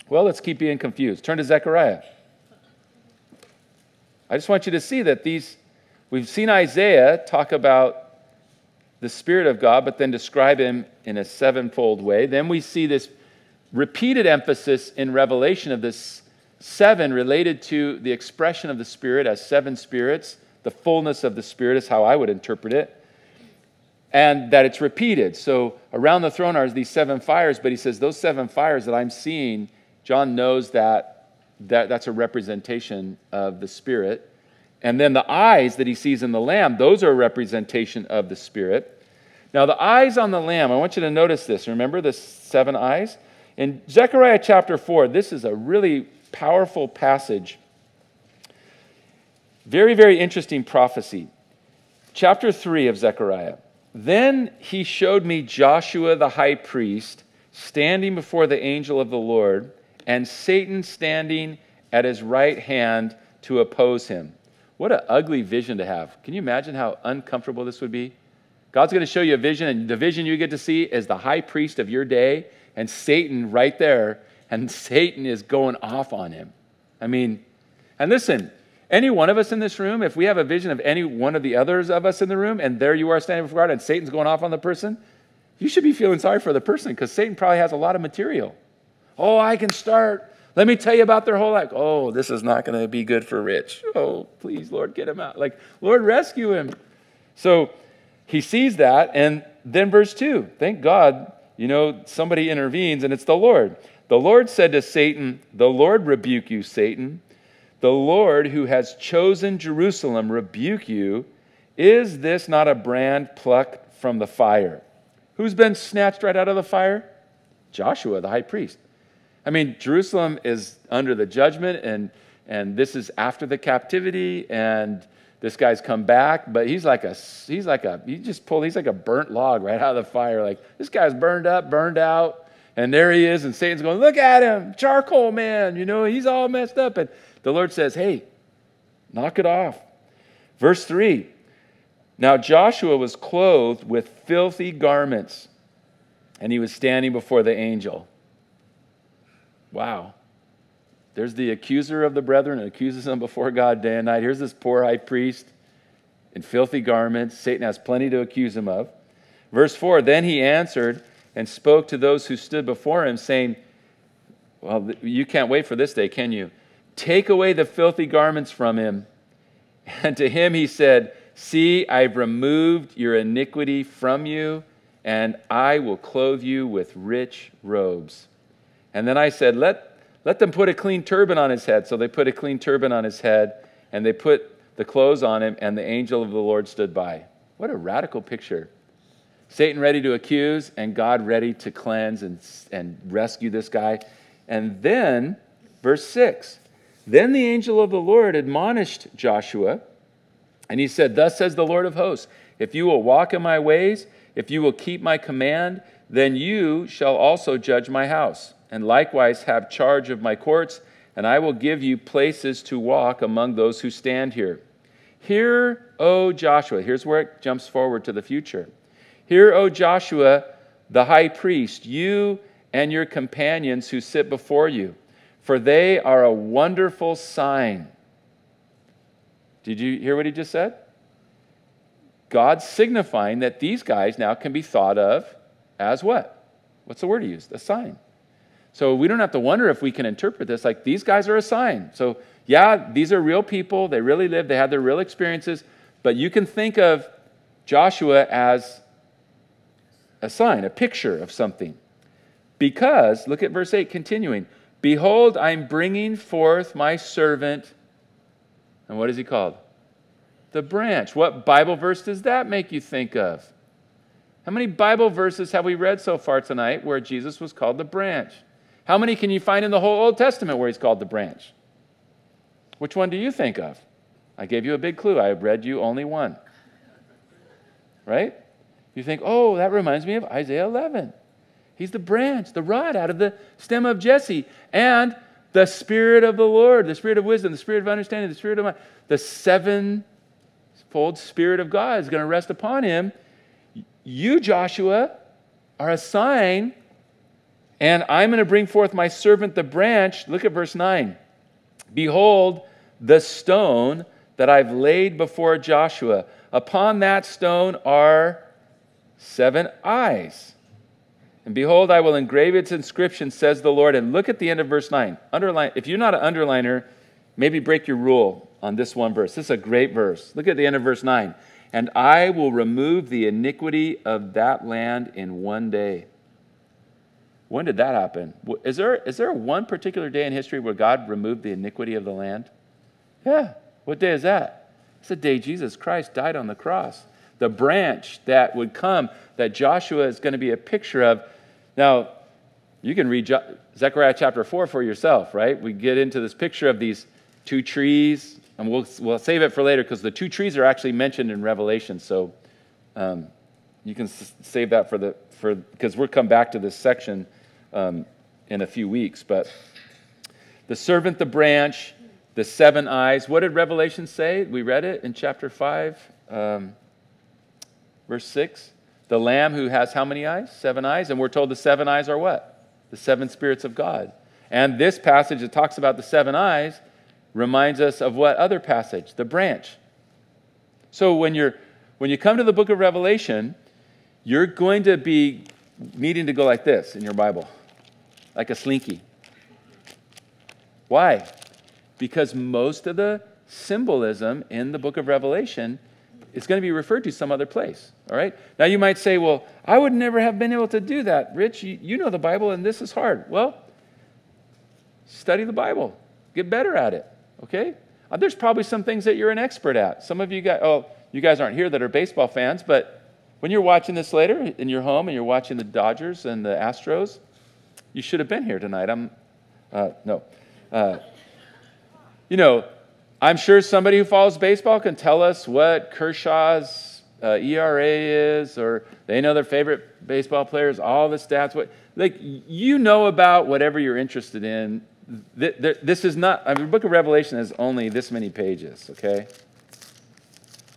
Well, let's keep being confused. Turn to Zechariah. I just want you to see that these we've seen Isaiah talk about the Spirit of God, but then describe him in a sevenfold way. Then we see this repeated emphasis in Revelation of this seven related to the expression of the Spirit as seven spirits. The fullness of the Spirit is how I would interpret it and that it's repeated. So around the throne are these seven fires, but he says those seven fires that I'm seeing, John knows that, that that's a representation of the Spirit. And then the eyes that he sees in the Lamb, those are a representation of the Spirit. Now, the eyes on the Lamb, I want you to notice this. Remember the seven eyes? In Zechariah chapter 4, this is a really powerful passage. Very, very interesting prophecy. Chapter 3 of Zechariah. Then he showed me Joshua the high priest standing before the angel of the Lord, and Satan standing at his right hand to oppose him. What an ugly vision to have. Can you imagine how uncomfortable this would be? God's going to show you a vision, and the vision you get to see is the high priest of your day, and Satan right there, and (laughs) Satan is going off on him. I mean, and listen, any one of us in this room, if we have a vision of any one of the others of us in the room, and there you are standing before God and Satan's going off on the person, you should be feeling sorry for the person because Satan probably has a lot of material. Oh, I can start. Let me tell you about their whole life. Oh, this is not going to be good for Rich. Oh, please, Lord, get him out. Like, Lord, rescue him. So he sees that. And then verse 2 thank God, you know, somebody intervenes and it's the Lord. The Lord said to Satan, The Lord rebuke you, Satan. The Lord who has chosen Jerusalem rebuke you. Is this not a brand plucked from the fire? Who's been snatched right out of the fire? Joshua, the high priest. I mean, Jerusalem is under the judgment, and, and this is after the captivity, and this guy's come back, but he's like a, he's like a, he just pulled, he's like a burnt log right out of the fire. Like, this guy's burned up, burned out, and there he is, and Satan's going, look at him, charcoal man, you know, he's all messed up. And the Lord says, hey, knock it off. Verse 3 Now Joshua was clothed with filthy garments, and he was standing before the angel. Wow. There's the accuser of the brethren and accuses them before God day and night. Here's this poor high priest in filthy garments. Satan has plenty to accuse him of. Verse 4 Then he answered and spoke to those who stood before him, saying, Well, you can't wait for this day, can you? Take away the filthy garments from him. (laughs) And to him he said, See, I've removed your iniquity from you, and I will clothe you with rich robes. And then I said, Let, let them put a clean turban on his head. So they put a clean turban on his head, and they put the clothes on him, and the angel of the Lord stood by. What a radical picture. Satan ready to accuse, and God ready to cleanse and, and rescue this guy. And then, verse 6 then the angel of the Lord admonished Joshua, and he said, Thus says the Lord of hosts, if you will walk in my ways, if you will keep my command, then you shall also judge my house, and likewise have charge of my courts, and I will give you places to walk among those who stand here. Hear, O Joshua, here's where it jumps forward to the future. Hear, O Joshua, the high priest, you and your companions who sit before you for they are a wonderful sign. Did you hear what he just said? God signifying that these guys now can be thought of as what? What's the word he used? A sign. So we don't have to wonder if we can interpret this like these guys are a sign. So, yeah, these are real people. They really lived, they had their real experiences. But you can think of Joshua as a sign, a picture of something. Because, look at verse 8 continuing. Behold, I'm bringing forth my servant. And what is he called? The branch. What Bible verse does that make you think of? How many Bible verses have we read so far tonight where Jesus was called the branch? How many can you find in the whole Old Testament where he's called the branch? Which one do you think of? I gave you a big clue. I read you only one. Right? You think, oh, that reminds me of Isaiah 11. He's the branch, the rod out of the stem of Jesse. And the Spirit of the Lord, the Spirit of wisdom, the Spirit of understanding, the Spirit of mind, the sevenfold Spirit of God is going to rest upon him. You, Joshua, are a sign, and I'm going to bring forth my servant the branch. Look at verse 9. Behold, the stone that I've laid before Joshua. Upon that stone are seven eyes. And behold, I will engrave its inscription, says the Lord. And look at the end of verse 9. Underline, if you're not an underliner, maybe break your rule on this one verse. This is a great verse. Look at the end of verse 9. And I will remove the iniquity of that land in one day. When did that happen? Is there, is there one particular day in history where God removed the iniquity of the land? Yeah. What day is that? It's the day Jesus Christ died on the cross. The branch that would come that Joshua is going to be a picture of. Now, you can read Zechariah chapter 4 for yourself, right? We get into this picture of these two trees, and we'll, we'll save it for later because the two trees are actually mentioned in Revelation. So um, you can s- save that for the, for, because we'll come back to this section um, in a few weeks. But the servant, the branch, the seven eyes. What did Revelation say? We read it in chapter 5, um, verse 6. The Lamb who has how many eyes? Seven eyes. And we're told the seven eyes are what? The seven spirits of God. And this passage that talks about the seven eyes reminds us of what other passage? The branch. So when you're when you come to the book of Revelation, you're going to be needing to go like this in your Bible, like a slinky. Why? Because most of the symbolism in the book of Revelation is going to be referred to some other place. All right? Now you might say, well, I would never have been able to do that. Rich, you, know the Bible and this is hard. Well, study the Bible, get better at it. Okay? Uh, there's probably some things that you're an expert at. Some of you guys, oh, you guys aren't here that are baseball fans, but when you're watching this later in your home and you're watching the Dodgers and the Astros, you should have been here tonight. I'm, uh, no. Uh, you know, I'm sure somebody who follows baseball can tell us what Kershaw's uh, ERA is, or they know their favorite baseball players, all the stats. What, like, you know about whatever you're interested in. This is not, I mean, the book of Revelation has only this many pages, okay?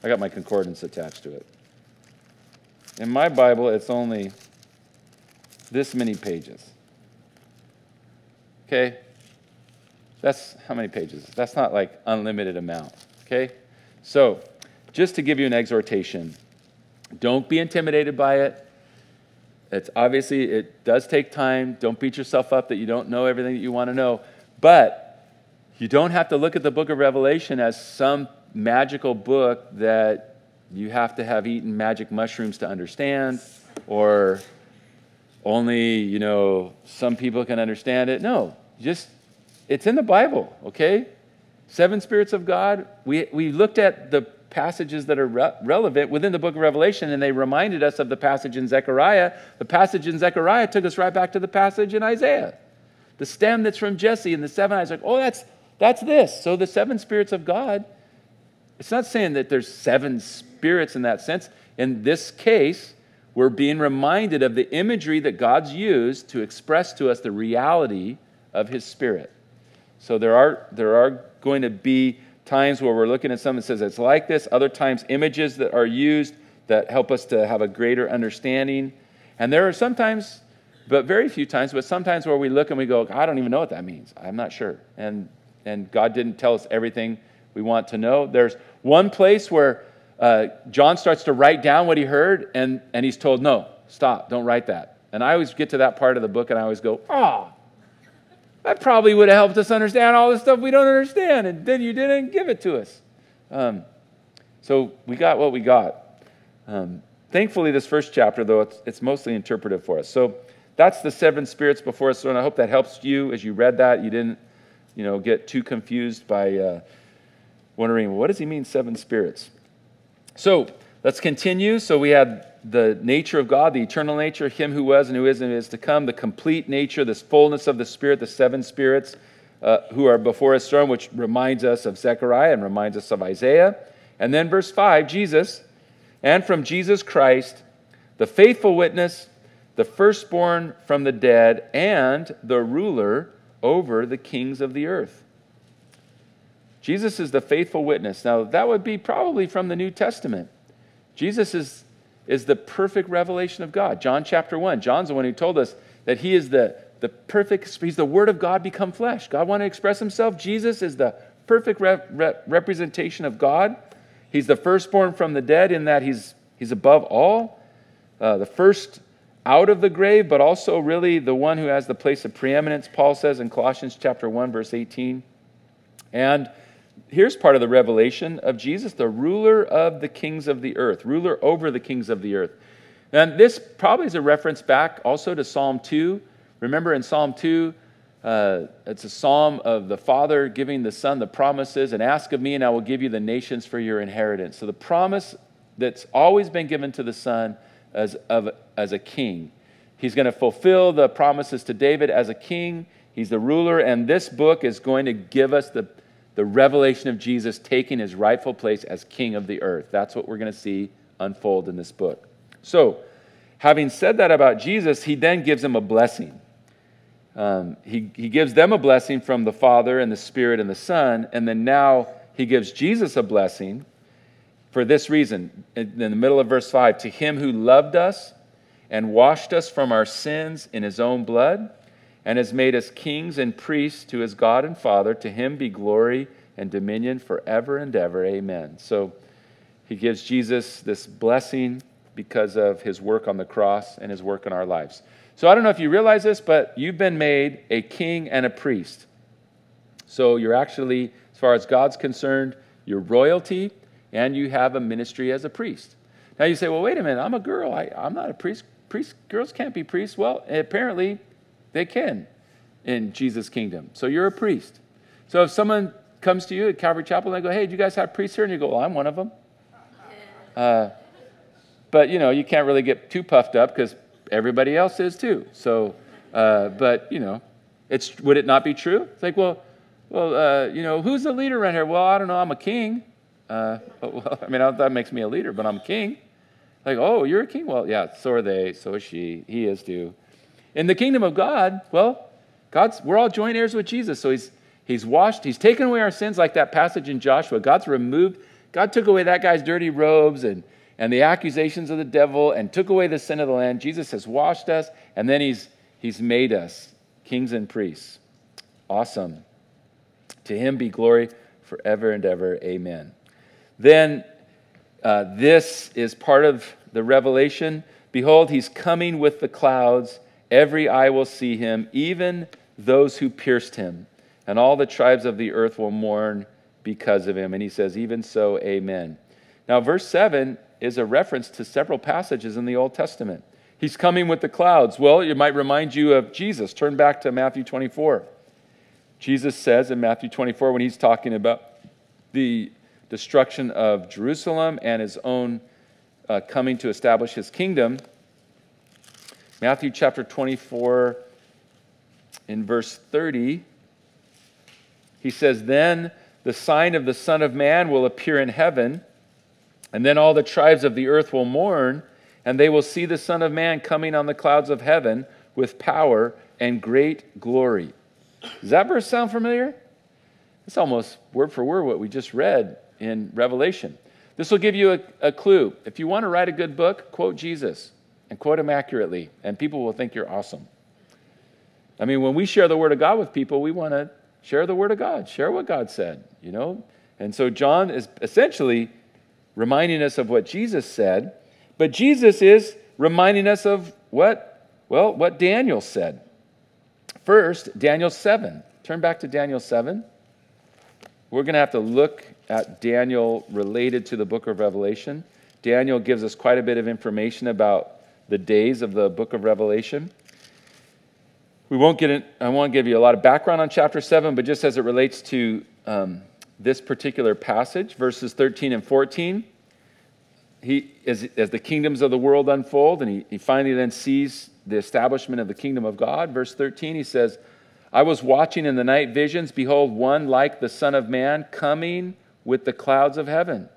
I got my concordance attached to it. In my Bible, it's only this many pages. Okay? That's how many pages? That's not like unlimited amount. Okay? So, just to give you an exhortation, don't be intimidated by it. It's obviously it does take time. Don't beat yourself up that you don't know everything that you want to know. But you don't have to look at the book of Revelation as some magical book that you have to have eaten magic mushrooms to understand or only, you know, some people can understand it. No, just it's in the Bible, okay? Seven spirits of God. We, we looked at the passages that are re- relevant within the book of Revelation, and they reminded us of the passage in Zechariah. The passage in Zechariah took us right back to the passage in Isaiah. The stem that's from Jesse and the seven eyes, like, oh, that's, that's this. So the seven spirits of God, it's not saying that there's seven spirits in that sense. In this case, we're being reminded of the imagery that God's used to express to us the reality of his spirit. So there are, there are going to be times where we're looking at something that says it's like this, other times images that are used that help us to have a greater understanding. And there are sometimes, but very few times, but sometimes where we look and we go, I don't even know what that means. I'm not sure. And, and God didn't tell us everything we want to know. There's one place where uh, John starts to write down what he heard, and, and he's told, No, stop, don't write that. And I always get to that part of the book and I always go, Ah, oh, that probably would have helped us understand all the stuff we don't understand, and then you didn't give it to us. Um, so we got what we got. Um, thankfully, this first chapter, though, it's, it's, mostly interpretive for us. So that's the seven spirits before us. And I hope that helps you as you read that. You didn't, you know, get too confused by uh, wondering, well, what does he mean, seven spirits? So let's continue. So we had the nature of God, the eternal nature, Him who was and who is and is to come, the complete nature, this fullness of the Spirit, the seven spirits uh, who are before His throne, which reminds us of Zechariah and reminds us of Isaiah. And then verse 5 Jesus, and from Jesus Christ, the faithful witness, the firstborn from the dead, and the ruler over the kings of the earth. Jesus is the faithful witness. Now, that would be probably from the New Testament. Jesus is, is the perfect revelation of God. John chapter 1. John's the one who told us that he is the, the perfect, he's the Word of God become flesh. God wanted to express himself. Jesus is the perfect rep, rep, representation of God. He's the firstborn from the dead in that he's, he's above all, uh, the first out of the grave, but also really the one who has the place of preeminence, Paul says in Colossians chapter 1, verse 18. And here's part of the revelation of Jesus, the ruler of the kings of the earth, ruler over the kings of the earth. And this probably is a reference back also to Psalm 2. Remember in Psalm 2, uh, it's a psalm of the Father giving the Son the promises, and ask of me, and I will give you the nations for your inheritance. So the promise that's always been given to the Son as, of, as a king. He's going to fulfill the promises to David as a king. He's the ruler, and this book is going to give us the, the revelation of Jesus taking his rightful place as king of the earth. That's what we're going to see unfold in this book. So, having said that about Jesus, he then gives him a blessing. Um, he, he gives them a blessing from the Father and the Spirit and the Son, and then now he gives Jesus a blessing for this reason, in the middle of verse 5 To him who loved us and washed us from our sins in his own blood, and has made us kings and priests to his God and Father, to him be glory and dominion forever and ever. Amen. So he gives Jesus this blessing because of his work on the cross and his work in our lives. So I don't know if you realize this, but you've been made a king and a priest. So you're actually, as far as God's concerned, you're royalty and you have a ministry as a priest. Now you say, well, wait a minute, I'm a girl. I, I'm not a priest. Priest girls can't be priests. Well, apparently they can in Jesus' kingdom. So you're a priest. So if someone comes to you at Calvary Chapel and they go, hey, do you guys have priests here? And you go, well, I'm one of them. (laughs) Uh, but you know, you can't really get too puffed up because everybody else is too. So, uh, but you know, it's would it not be true? It's like, well, well, uh, you know, who's the leader around here? Well, I don't know. I'm a king. Uh, (laughs) well, I mean, that makes me a leader, but I'm a king. Like, oh, you're a king? Well, yeah, so are they, so is she, he is too. In the kingdom of God, well, God's, we're all joint heirs with Jesus. So he's, he's washed, he's taken away our sins, like that passage in Joshua. God's removed, God took away that guy's dirty robes and, and the accusations of the devil and took away the sin of the land. Jesus has washed us, and then he's, he's made us kings and priests. Awesome. To him be glory forever and ever. Amen. Then uh, this is part of the revelation. Behold, he's coming with the clouds. Every eye will see him, even those who pierced him. And all the tribes of the earth will mourn because of him. And he says, Even so, amen. Now, verse 7 is a reference to several passages in the Old Testament. He's coming with the clouds. Well, it might remind you of Jesus. Turn back to Matthew 24. Jesus says in Matthew 24, when he's talking about the destruction of Jerusalem and his own uh, coming to establish his kingdom. Matthew chapter 24, in verse 30, he says, Then the sign of the Son of Man will appear in heaven, and then all the tribes of the earth will mourn, and they will see the Son of Man coming on the clouds of heaven with power and great glory. Does that verse sound familiar? It's almost word for word what we just read in Revelation. This will give you a, a, clue. If you want to write a good book, quote Jesus and quote him accurately, and people will think you're awesome. I mean, when we share the Word of God with people, we want to share the Word of God, share what God said, you know? And so John is essentially reminding us of what Jesus said, but Jesus is reminding us of what, well, what Daniel said. First, Daniel 7. Turn back to Daniel 7. We're going to have to look at Daniel related to the book of Revelation. Daniel gives us quite a bit of information about the days of the book of Revelation. We won't get in, I won't give you a lot of background on chapter 7, but just as it relates to um, this particular passage, verses 13 and 14, he, as, as the kingdoms of the world unfold, and he, he finally then sees the establishment of the kingdom of God. Verse 13, he says, I was watching in the night visions, behold, one like the Son of Man coming with the clouds of heaven.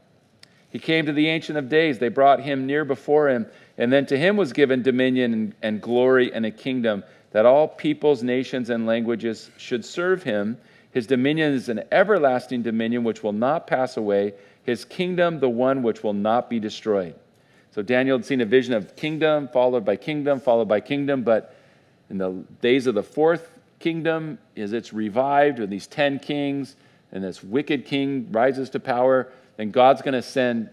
He came to the Ancient of Days. They brought him near before him, And then to him was given dominion and, and glory and a kingdom that all peoples, nations, and languages should serve him. His dominion is an everlasting dominion which will not pass away, his kingdom, the one which will not be destroyed. So Daniel had seen a vision of kingdom, followed by kingdom, followed by kingdom, but in the days of the fourth kingdom, as it's revived with these ten kings, and this wicked king rises to power, then God's going to send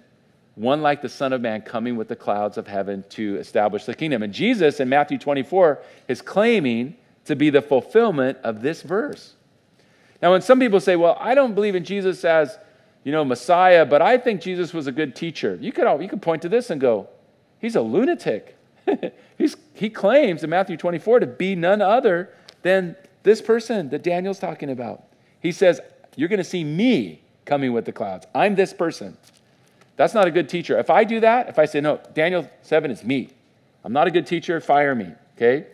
one like the Son of Man coming with the clouds of heaven to establish the kingdom. And Jesus in Matthew 24 is claiming to be the fulfillment of this verse. Now, when some people say, well, I don't believe in Jesus as, you know, Messiah, but I think Jesus was a good teacher, you could, all, you could point to this and go, he's a lunatic. (laughs) he's, he claims in Matthew 24 to be none other than this person that Daniel's talking about. He says, You're going to see me coming with the clouds. I'm this person. That's not a good teacher. If I do that, if I say, no, Daniel 7 is me, I'm not a good teacher, fire me, okay?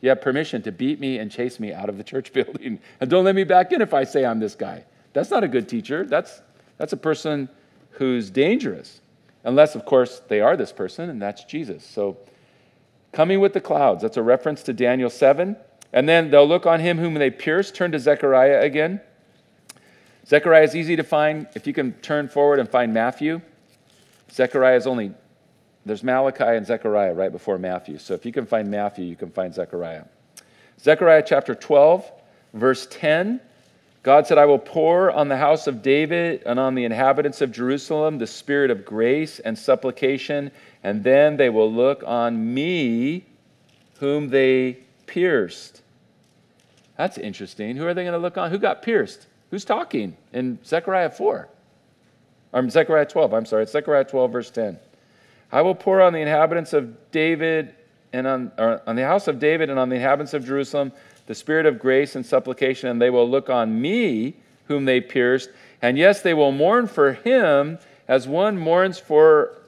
You have permission to beat me and chase me out of the church (laughs) building. And don't let me back in if I say I'm this guy. That's not a good teacher. That's, that's a person who's dangerous. Unless, of course, they are this person, and that's Jesus. So, coming with the clouds, that's a reference to Daniel 7. And then they'll look on him whom they pierced. Turn to Zechariah again. Zechariah is easy to find. If you can turn forward and find Matthew, Zechariah is only, there's Malachi and Zechariah right before Matthew. So if you can find Matthew, you can find Zechariah. Zechariah chapter 12, verse 10. God said, I will pour on the house of David and on the inhabitants of Jerusalem the spirit of grace and supplication, and then they will look on me, whom they pierced. That's interesting. Who are they going to look on? Who got pierced? Who's talking in Zechariah 4? Or Zechariah 12, I'm sorry. It's Zechariah 12, verse 10. I will pour on the inhabitants of David and on, on the house of David and on the inhabitants of Jerusalem the spirit of grace and supplication, and they will look on me, whom they pierced. And yes, they will mourn for him as one mourns for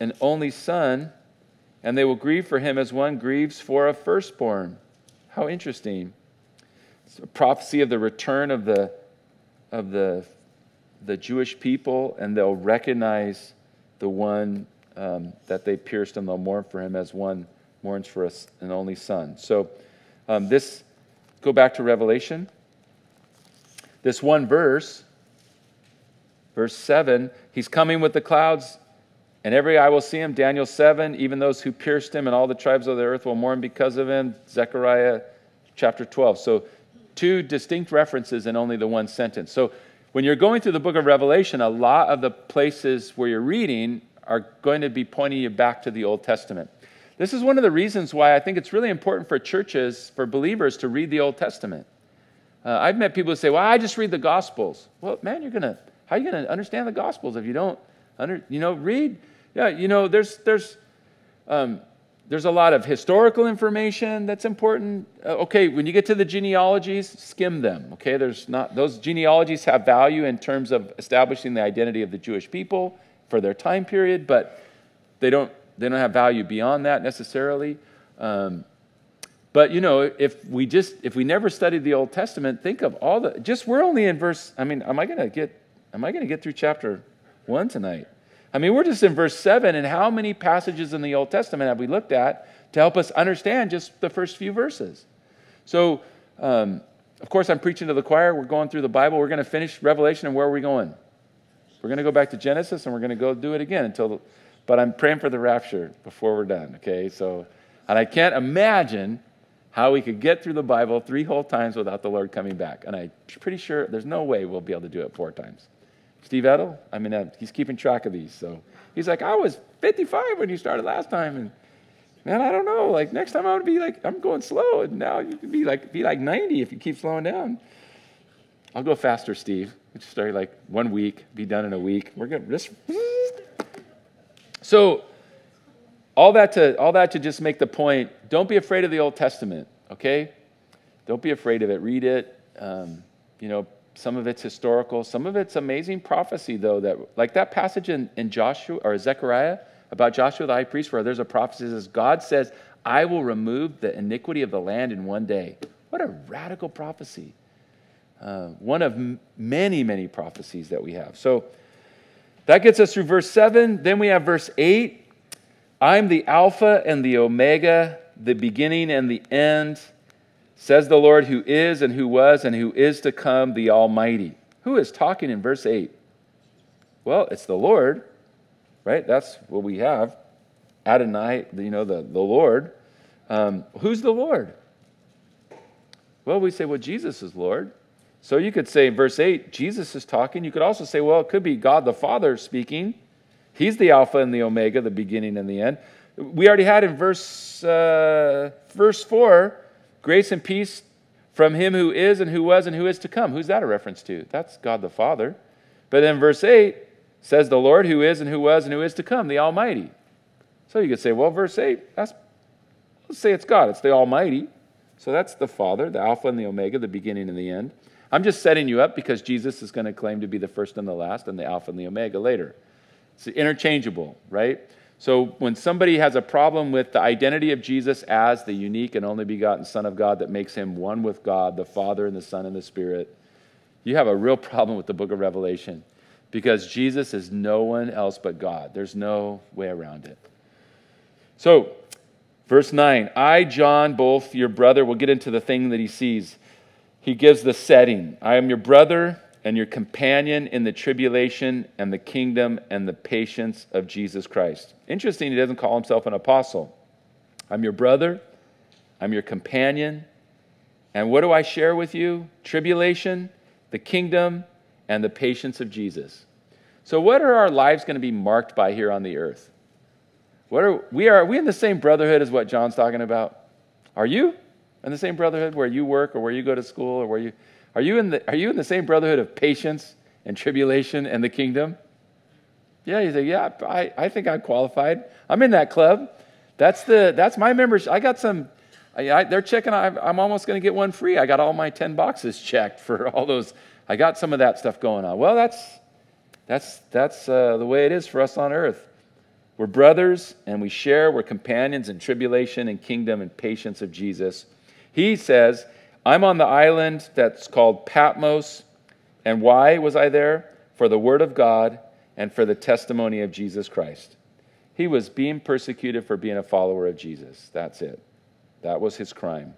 an only son, and they will grieve for him as one grieves for a firstborn. How interesting It's a prophecy of the return of the, of the, the Jewish people, and they'll recognize the one um, that they pierced, and they'll mourn for him as one mourns for a, an only son. So, um, this, go back to Revelation. This one verse, verse 7, he's coming with the clouds, and every eye will see him. Daniel 7, even those who pierced him, and all the tribes of the earth will mourn because of him. Zechariah chapter 12. So, two distinct references in only the one sentence. So when you're going through the book of Revelation, a lot of the places where you're reading are going to be pointing you back to the Old Testament. This is one of the reasons why I think it's really important for churches, for believers, to read the Old Testament. Uh, I've met people who say, "Well, I just read the Gospels." Well, man, you're gonna how are you gonna understand the Gospels if you don't under you know read? Yeah, you know, there's there's um, there's a lot of historical information that's important. Uh, okay, when you get to the genealogies, skim them. Okay, there's not those genealogies have value in terms of establishing the identity of the Jewish people for their time period, but they don't they don't have value beyond that necessarily. Um, but you know, if we just if we never studied the Old Testament, think of all the just we're only in verse. I mean, am I to get am I to get through chapter one tonight? I mean, we're just in verse 7, and how many passages in the Old Testament have we looked at to help us understand just the first few verses? So, um, of course, I'm preaching to the choir. We're going through the Bible. We're going to finish Revelation, and where are we going? We're going to go back to Genesis, and we're going to go do it again until. But I'm praying for the rapture before we're done. Okay, so, and I can't imagine how we could get through the Bible three whole times without the Lord coming back. And I'm pretty sure there's no way we'll be able to do it four times. Steve Edel, I mean, uh, he's keeping track of these. So he's like, I was 55 when you started last time. And man, I don't know. Like next time I would be like, I'm going slow. And now you could be like, be like 90 if you keep slowing down. I'll go faster, Steve. Just start like one week, be done in a week. We're to just. So all that to all that to just make the point. Don't be afraid of the Old Testament. Okay, don't be afraid of it. Read it. Um, you know, some of it's historical, some of it's amazing prophecy, though, that like that passage in, in Joshua or Zechariah about Joshua the high priest, where there's a prophecy that says, God says, I will remove the iniquity of the land in one day. What a radical prophecy. Uh, one of m- many, many prophecies that we have. So that gets us through verse 7. Then we have verse 8. I'm the Alpha and the Omega, the beginning and the end, says the Lord who is and who was and who is to come, the Almighty. Who is talking in verse 8? Well, it's the Lord, right? That's what we have. Adonai, you know, the, the Lord. Um, who's the Lord? Well, we say, well, Jesus is Lord. So you could say, verse 8, Jesus is talking. You could also say, well, it could be God the Father speaking. He's the Alpha and the Omega, the beginning and the end. We already had in verse, uh, verse 4 grace and peace from him who is and who was and who is to come. Who's that a reference to? That's God the Father. But then verse 8 says, the Lord who is and who was and who is to come, the Almighty. So you could say, well, verse 8, that's, let's say it's God, it's the Almighty. So that's the Father, the Alpha and the Omega, the beginning and the end. I'm just setting you up because Jesus is going to claim to be the first and the last and the Alpha and the Omega later. It's interchangeable, right? So when somebody has a problem with the identity of Jesus as the unique and only begotten Son of God that makes him one with God, the Father and the Son and the Spirit, you have a real problem with the book of Revelation because Jesus is no one else but God. There's no way around it. So, verse 9 I, John, both your brother, will get into the thing that he sees. He gives the setting I am your brother and your companion in the tribulation and the kingdom and the patience of Jesus Christ. Interesting, he doesn't call himself an apostle. I'm your brother, I'm your companion. And what do I share with you? Tribulation, the kingdom, and the patience of Jesus. So, what are our lives going to be marked by here on the earth? What are we are, are we in the same brotherhood as what John's talking about? Are you in the same brotherhood where you work or where you go to school or where you are you in the are you in the same brotherhood of patience and tribulation and the kingdom? Yeah, you say, yeah, I, I think I'm qualified. I'm in that club. That's the that's my membership. I got some. I, I, they're checking. I'm, I'm almost going to get one free. I got all my ten boxes checked for (laughs) all those. I got some of that stuff going on. Well, that's that's that's uh, the way it is for us on earth. We're brothers and we share, we're companions in tribulation and kingdom and patience of Jesus. He says, I'm on the island that's called Patmos. And why was I there? For the word of God and for the testimony of Jesus Christ. He was being persecuted for being a follower of Jesus. That's it. That was his crime.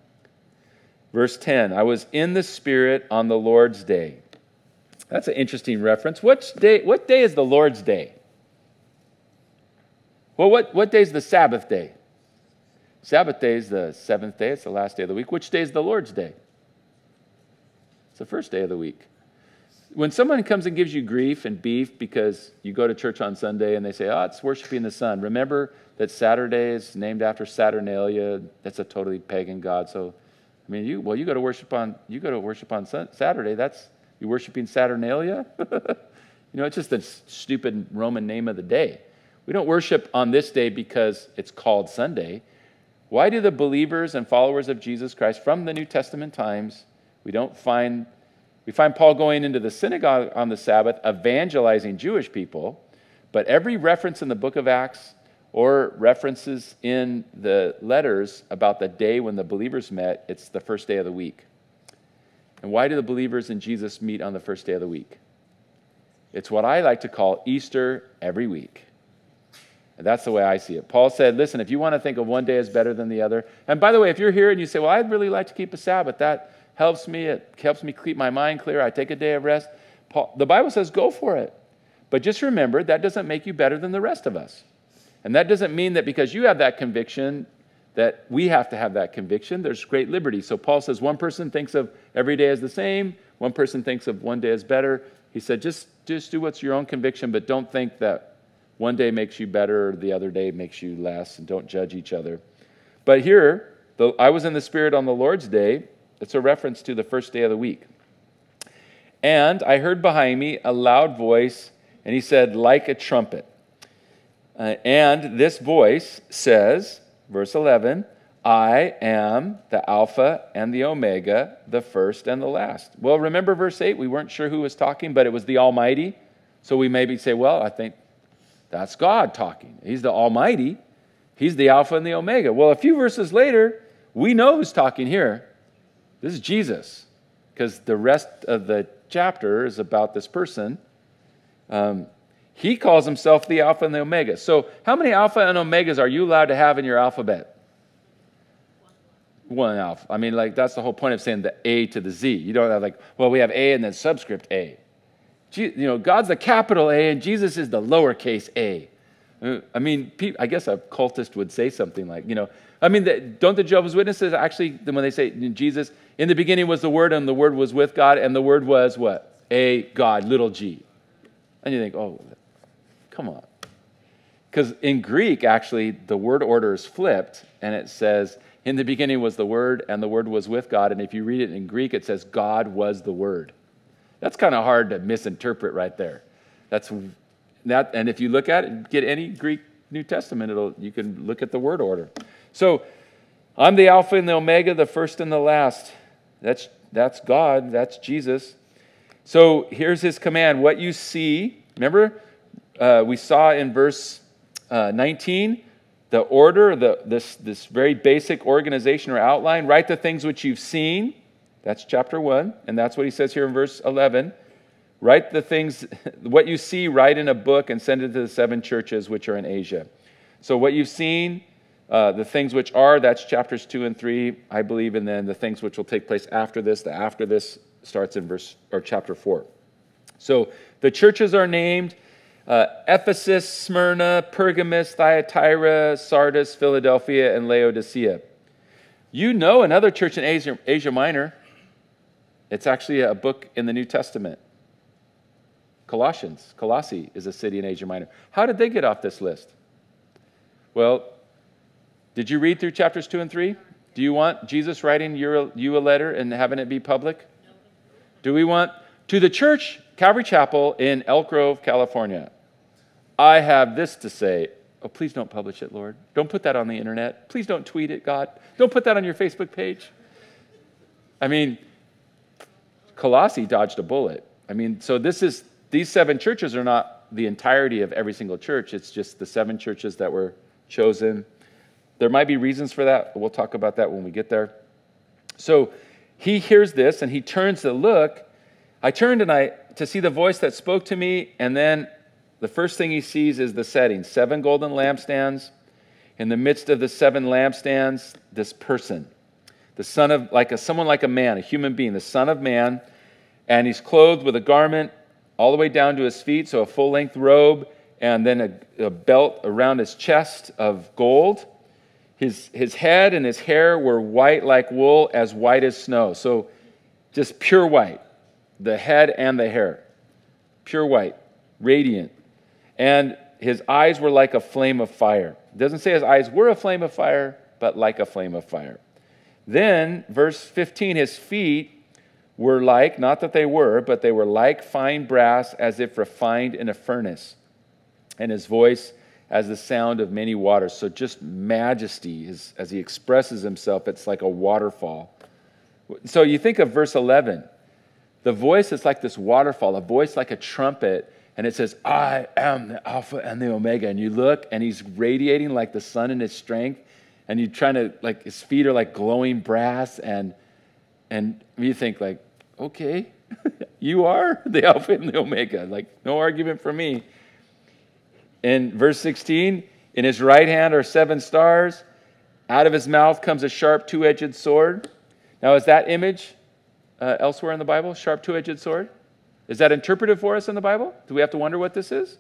Verse 10 I was in the Spirit on the Lord's day. That's an interesting reference. What day, what day is the Lord's day? Well, what, what day is the Sabbath day? Sabbath day is the seventh day. It's the last day of the week. Which day is the Lord's day? It's the first day of the week. When someone comes and gives you grief and beef because you go to church on Sunday and they say, oh, it's worshiping the sun, remember that Saturday is named after Saturnalia. That's a totally pagan god. So, I mean, you, well, you go to worship on, you go to worship on Saturday. That's, you worshiping Saturnalia? (laughs) you know, it's just a stupid Roman name of the day. We don't worship on this day because it's called Sunday. Why do the believers and followers of Jesus Christ from the New Testament times, we don't find we find Paul going into the synagogue on the Sabbath evangelizing Jewish people, but every reference in the book of Acts or references in the letters about the day when the believers met, it's the first day of the week. And why do the believers in Jesus meet on the first day of the week? It's what I like to call Easter every week. And that's the way I see it. Paul said, listen, if you want to think of one day as better than the other, and by the way, if you're here and you say, well, I'd really like to keep a Sabbath, that helps me. It helps me keep my mind clear. I take a day of rest. Paul, the Bible says, go for it. But just remember, that doesn't make you better than the rest of us. And that doesn't mean that because you have that conviction, that we have to have that conviction. There's great liberty. So Paul says one person thinks of every day as the same, one person thinks of one day as better. He said, just, just do what's your own conviction, but don't think that one day makes you better, the other day makes you less, and don't judge each other. But here, the, I was in the Spirit on the Lord's day. It's a reference to the first day of the week. And I heard behind me a loud voice, and he said, like a trumpet. Uh, and this voice says, verse 11, I am the Alpha and the Omega, the first and the last. Well, remember verse 8? We weren't sure who was talking, but it was the Almighty. So we maybe say, well, I think that's God talking. He's the Almighty. He's the Alpha and the Omega. Well, a few verses later, we know who's talking here. This is Jesus, because the rest of the chapter is about this person. Um, He calls himself the Alpha and the Omega. So, how many Alpha and Omegas are you allowed to have in your alphabet? One alpha. I mean, like, that's the whole point of saying the A to the Z. You don't have, like, well, we have A and then subscript A. You know, God's the capital A and Jesus is the lowercase a. Uh, mean, I guess a cultist would say something like, you know, I mean, don't the Jehovah's Witnesses actually, when they say Jesus, in the beginning was the Word, and the Word was with God, and the Word was what? A God, little g. And you think, oh, Come on. Because in Greek, actually, the word order is flipped, and it says, In the beginning was the Word, and the Word was with God. And if you read it in Greek, it says, God was the Word. That's kind of hard to misinterpret right there. That's that, and if you look at it, get any Greek New Testament, it'll, you can look at the word order. So, I'm the Alpha and the Omega, the first and the last. That's, that's God, that's Jesus. So, here's his command what you see, remember, uh, we saw in verse uh, 19 the order, the, this, this very basic organization or outline. Write the things which you've seen. That's chapter 1. And that's what he says here in verse 11. Write the things, (laughs) what you see, write in a book and send it to the seven churches which are in Asia. So, what you've seen, uh, the things which are, that's chapters 2 and 3, I believe, and then the things which will take place after this, the after this starts in verse or chapter 4. So, the churches are named uh, Ephesus, Smyrna, Pergamus, Thyatira, Sardis, Philadelphia, and Laodicea. You know another church in Asia, Asia Minor. It's actually a book in the New Testament. Colossians. Colossae is a city in Asia Minor. How did they get off this list? Well, did you read through chapters 2 and 3? Do you want Jesus writing you a letter and having it be public? Do we want to the church, Calvary Chapel in Elk Grove, California? I have this to say. Oh, please don't publish it, Lord. Don't put that on the internet. Please don't tweet it, God. Don't put that on your Facebook page. I mean, Colossae dodged a bullet. I mean, so this is, these seven churches are not the entirety of every single church. It's just the seven churches that were chosen. There might be reasons for that. We'll talk about that when we get there. So he hears this and he turns to look. I turned and I to see the voice that spoke to me, and then the first thing he sees is the setting seven golden lampstands. In the midst of the seven lampstands, this person, the son of, like a, someone like a man, a human being, the son of man, and he's clothed with a garment all the way down to his feet, so a full length robe, and then a, a belt around his chest of gold. His, his head and his hair were white like wool, as white as snow. So just pure white, the head and the hair. Pure white, radiant and his eyes were like a flame of fire. It doesn't say his eyes were a flame of fire, but like a flame of fire. Then, verse 15, his feet were like, not that they were, but they were like fine brass as if refined in a furnace, and his voice as the sound of many waters. So, just majesty as, as he expresses himself, it's like a waterfall. So, you think of verse 11. The voice is like this waterfall, a voice like a trumpet and it says, I am the Alpha and the Omega. And you look, and he's radiating like the sun in his strength. And you're trying to, like, his feet are like glowing brass. And, and you think, like, okay, (laughs) you are the Alpha and the Omega. Like, no argument for me. In verse 16, in his right hand are seven stars. Out of his mouth comes a sharp two edged sword. Now, is that image uh, elsewhere in the Bible? Sharp two edged sword? Is that interpreted for us in the Bible? Do we have to wonder what this is?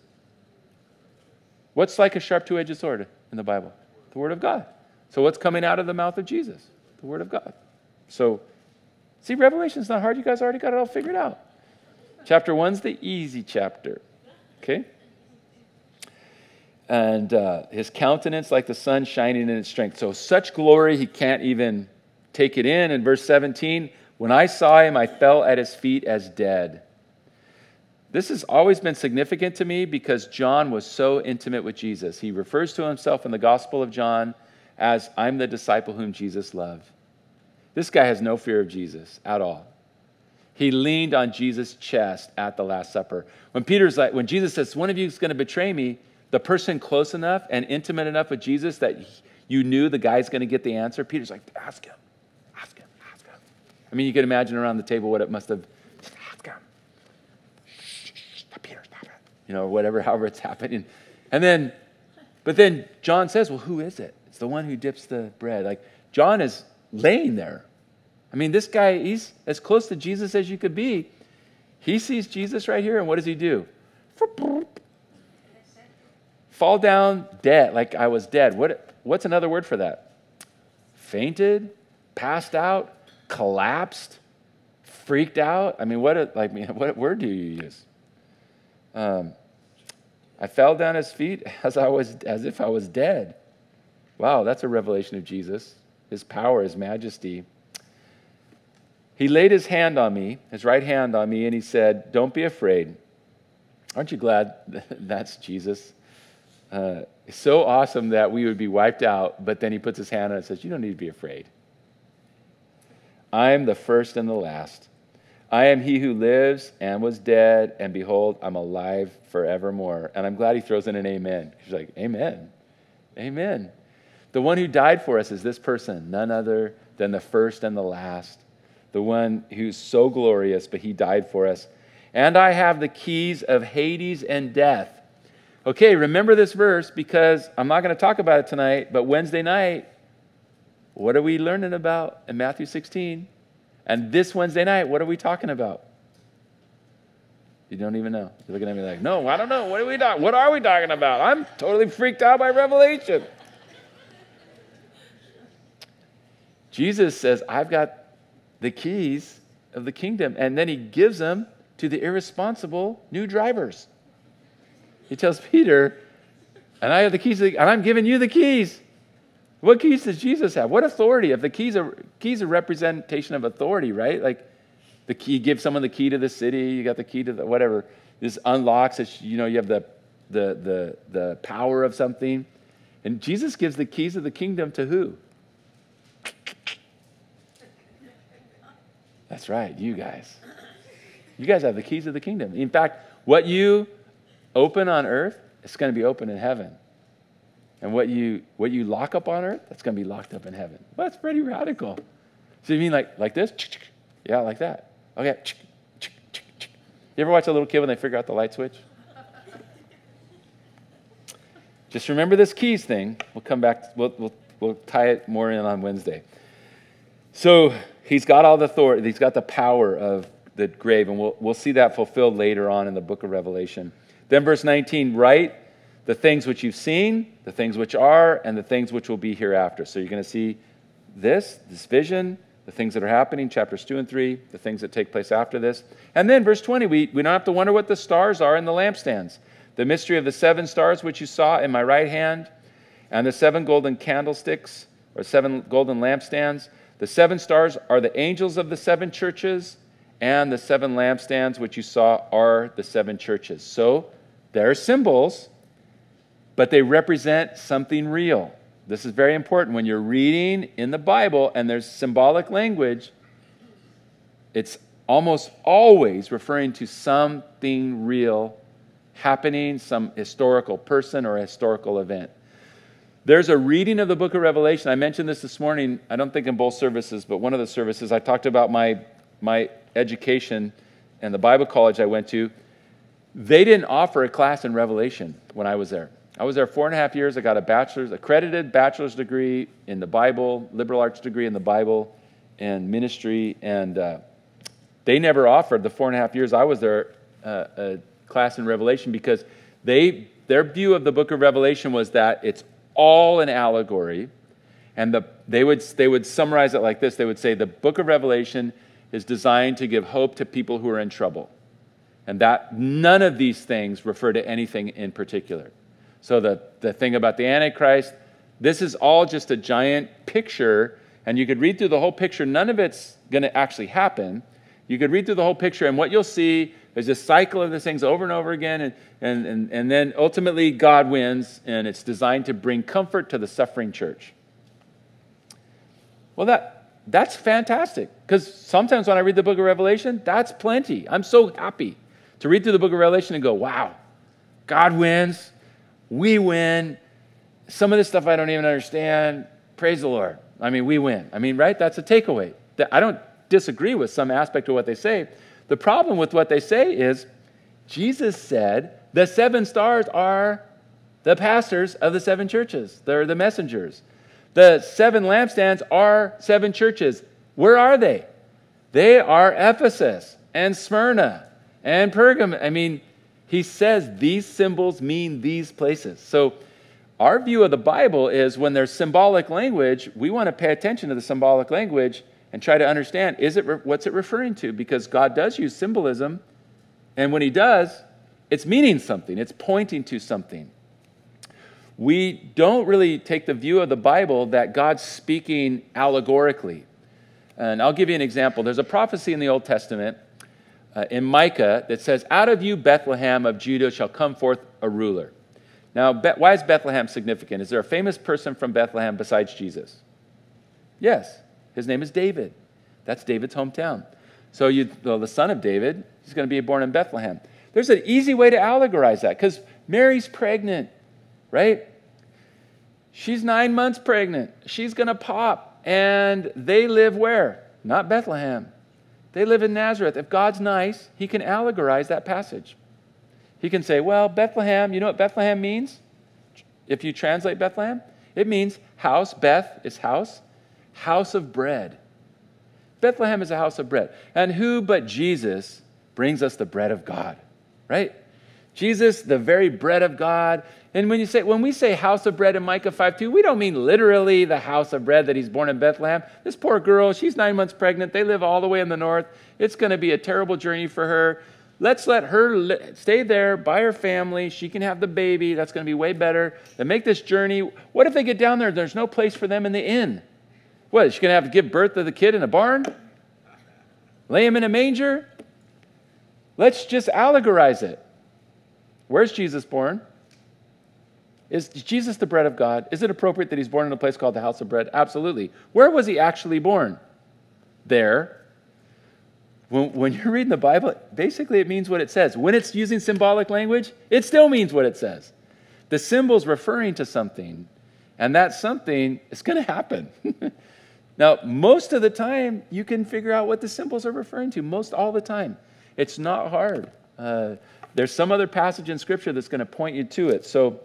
What's like a sharp two edged sword in the Bible? The Word of God. So, what's coming out of the mouth of Jesus? The Word of God. So, see, Revelation's not hard. You guys already got it all figured out. Chapter one's the easy chapter. Okay? And uh, his countenance like the sun shining in its strength. So, such glory, he can't even take it in. In verse 17, when I saw him, I fell at his feet as dead. This has always been significant to me because John was so intimate with Jesus. He refers to himself in the Gospel of John as, I'm the disciple whom Jesus loved. This guy has no fear of Jesus at all. He leaned on Jesus' chest at the Last Supper. When Peter's like, when Jesus says, One of you is going to betray me, the person close enough and intimate enough with Jesus that you knew the guy's going to get the answer, Peter's like, Ask him, ask him, ask him. I mean, you can imagine around the table what it must have just ask him Shh, the peter's father you know, whatever, (laughs) however it's happening. And then, but then John says, well, who is it? The one who dips the bread. Like, John is laying there. I mean, this guy, he's as close to Jesus as you could be. He sees Jesus right here, and what does he do? Fall down dead, like I was dead. What, what's another word for that? Fainted, passed out, collapsed, freaked out. I mean, what, like, (laughs) what word do you use? Um, I fell down his feet (laughs) as, I was, as if I was dead. Wow, that's a revelation of Jesus, his power, his majesty. He laid his hand on me, his right hand on me, and he said, Don't be afraid. Aren't you glad (laughs) that's Jesus? Uh, it's so awesome that we would be wiped out, but then he puts his hand on it and says, You don't need to be afraid. I am the first and the last. I am he who lives and was dead, and behold, I'm alive forevermore. And I'm glad he throws in an amen. He's like, Amen. Amen. The one who died for us is this person, none other than the first and the last, the one who's so glorious, but he died for us. And I have the keys of Hades and death. Okay, remember this verse because I'm not going to talk about it tonight, but Wednesday night, what are we learning about in Matthew 16? And this Wednesday night, what are we talking about? You don't even know. You're looking at me like, no, I don't know. What are we talking? What are we talking about? I'm totally freaked out by Revelation. Jesus says, I've got the keys of the kingdom. And then he gives them to the irresponsible new drivers. He tells Peter, and I have the keys, the, and I'm giving you the keys. What keys does Jesus have? What authority? If the keys are keys are representation of authority, right? Like the key, give someone the key to the city, you got the key to the whatever. This unlocks it, you know, you have the the the the power of something. And Jesus gives the keys of the kingdom to who? That's right, you guys. You guys have the keys of the kingdom. In fact, what you open on earth, it's going to be open in heaven. And what you what you lock up on earth, that's going to be locked up in heaven. Well, that's pretty radical. So you mean like like this? Yeah, like that. Okay. You ever watch a little kid when they figure out the light switch? Just remember this keys thing. We'll come back. We'll, we'll, we'll tie it more in on Wednesday. So he's got all the authority. He's got the power of the grave, and we'll, we'll see that fulfilled later on in the book of Revelation. Then, verse 19, write the things which you've seen, the things which are, and the things which will be hereafter. So you're going to see this, this vision, the things that are happening, chapters 2 and 3, the things that take place after this. And then, verse 20, we, we don't have to wonder what the stars are in the lampstands. The mystery of the seven stars which you saw in my right hand, and the seven golden candlesticks, or seven golden lampstands. The seven stars are the angels of the seven churches, and the seven lampstands which you saw are the seven churches. So, they're symbols, but they represent something real. This is very important. When you're reading in the Bible and there's symbolic language, it's almost always referring to something real happening, some historical person or historical event. There's a reading of the book of Revelation. I mentioned this this morning, I don't think in both services, but one of the services, I talked about my, my education and the Bible college I went to. They didn't offer a class in Revelation when I was there. I was there four and a half years. I got a bachelor's, accredited bachelor's degree in the Bible, liberal arts degree in the Bible and ministry. And uh, they never offered the four and a half years I was there uh, a class in Revelation because they their view of the book of Revelation was that it's all an allegory. And the, they, would, they would summarize it like this they would say, The book of Revelation is designed to give hope to people who are in trouble. And that none of these things refer to anything in particular. So the, the thing about the Antichrist, this is all just a giant picture, and you could read through the whole picture. None of it's going to actually happen. You could read through the whole picture, and what you'll see is this cycle of these things over and over again, and, and, and, and then ultimately God wins, and it's designed to bring comfort to the suffering church. Well, that, that's fantastic, because sometimes when I read the book of Revelation, that's plenty. I'm so happy to read through the book of Revelation and go, wow, God wins, we win. Some of this stuff I don't even understand. Praise the Lord. I mean, we win. I mean, right? That's a takeaway. that I don't disagree with some aspect of what they say. The problem with what they say is Jesus said The seven stars are the pastors of the seven churches, they're the messengers. The seven lampstands are seven churches. Where are they? They are Ephesus and Smyrna and Pergamum. I mean, he says these symbols mean these places. So, our view of the Bible is when there's symbolic language, we want to pay attention to the symbolic language and try to understand is it what's it referring to? Because God does use symbolism and when he does it's meaning something it's pointing to something. We don't really take the view of the Bible that God's speaking allegorically. And I'll give you an example. There's a prophecy in the Old Testament uh, in Micah that says out of you Bethlehem of Judah shall come forth a ruler. Now why is Bethlehem significant? Is there a famous person from Bethlehem besides Jesus? Yes his name is David. That's David's hometown. So you, well, the son of David, he's going to be born in Bethlehem. There's an easy way to allegorize that because Mary's pregnant, right? She's nine months pregnant. She's going to pop. And they live where? Not Bethlehem. They live in Nazareth. If God's nice, he can allegorize that passage. He can say, well, Bethlehem, you know what Bethlehem means? If you translate Bethlehem, it means house. Beth is house house of bread. Bethlehem is a house of bread. And who but Jesus brings us the bread of God, right? Jesus, the very bread of God. And when you say when we say house of bread in Micah 5 2, we don't mean literally the house of bread that he's born in Bethlehem. This poor girl, she's nine months pregnant. They live all the way in the north. It's going to be a terrible journey for her. Let's let her li- stay there by her family. She can have the baby. That's going to be way better than make this journey. What if they get down there? There's no place for them in the inn. What, is she going to have to give birth to the kid in a barn? Lay him in a manger? Let's just allegorize it. Where's Jesus born? Is Jesus the bread of God? Is it appropriate that he's born in a place called the house of bread? Absolutely. Where was he actually born? There. When, when, you're reading the Bible, basically it means what it says. When it's using symbolic language, it still means what it says. The symbol's referring to something, and that something is going to happen. (laughs) Now, most of the time, you can figure out what the symbols are referring to, most all the time. It's not hard. Uh, there's some other passage in Scripture that's going to point you to it. So,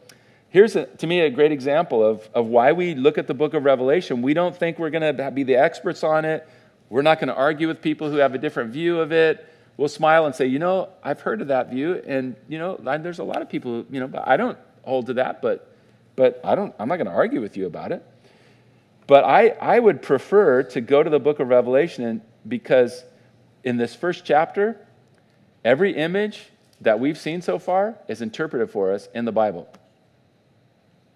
here's, a, to me, a great example of, of why we look at the book of Revelation. We don't think we're going to be the experts on it. We're not going to argue with people who have a different view of it. We'll smile and say, you know, I've heard of that view, and you know, there's a lot of people, you know, I don't hold to that, but, but I don't. I'm not going to argue with you about it. But I, I would prefer to go to the book of Revelation because in this first chapter, every image that we've seen so far is interpreted for us in the Bible.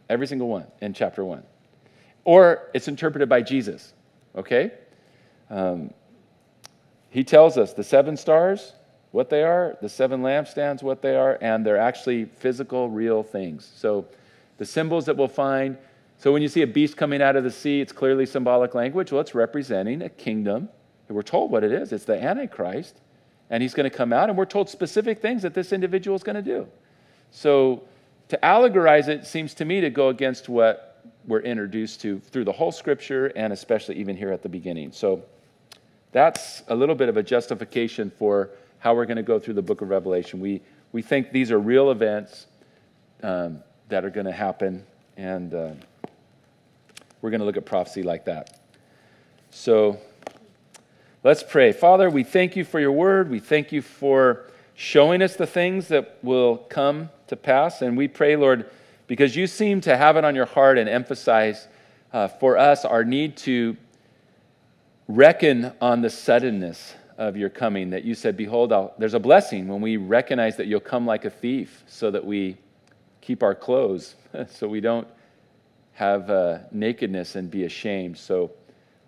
Every single one in chapter one. Or it's interpreted by Jesus, okay? Um, he tells us the seven stars, what they are, the seven lampstands, what they are, and they're actually physical, real things. So the symbols that we'll find, so when you see a beast coming out of the sea, it's clearly symbolic language. Well, it's representing a kingdom. And we're told what it is it's the Antichrist. And he's going to come out, and we're told specific things that this individual is going to do. So to allegorize it seems to me to go against what we're introduced to through the whole scripture and especially even here at the beginning. So that's a little bit of a justification for how we're going to go through the book of Revelation. We, we think these are real events um, that are going to happen. And. Uh, we're going to look at prophecy like that. So let's pray. Father, we thank you for your word. We thank you for showing us the things that will come to pass. And we pray, Lord, because you seem to have it on your heart and emphasize uh, for us our need to reckon on the suddenness of your coming. That you said, Behold, I'll, there's a blessing when we recognize that you'll come like a thief so that we keep our clothes, (laughs) so we don't have uh, nakedness and be ashamed. So,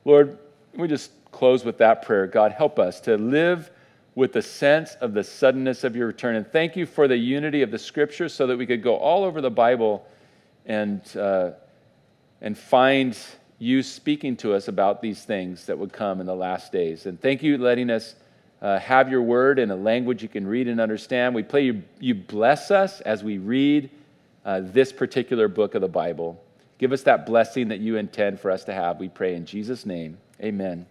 Lord, we just close with that prayer. God, help us to live with the sense of the suddenness of your return. And thank you for the unity of the scriptures so that we could go all over the Bible and, uh, and find you speaking to us about these things that would come in the last days. And thank you for letting us uh, have your word in a language you can read and understand. We pray you, you bless us as we read uh, this particular book of the Bible. Give us that blessing that you intend for us to have. We pray in Jesus' name. Amen.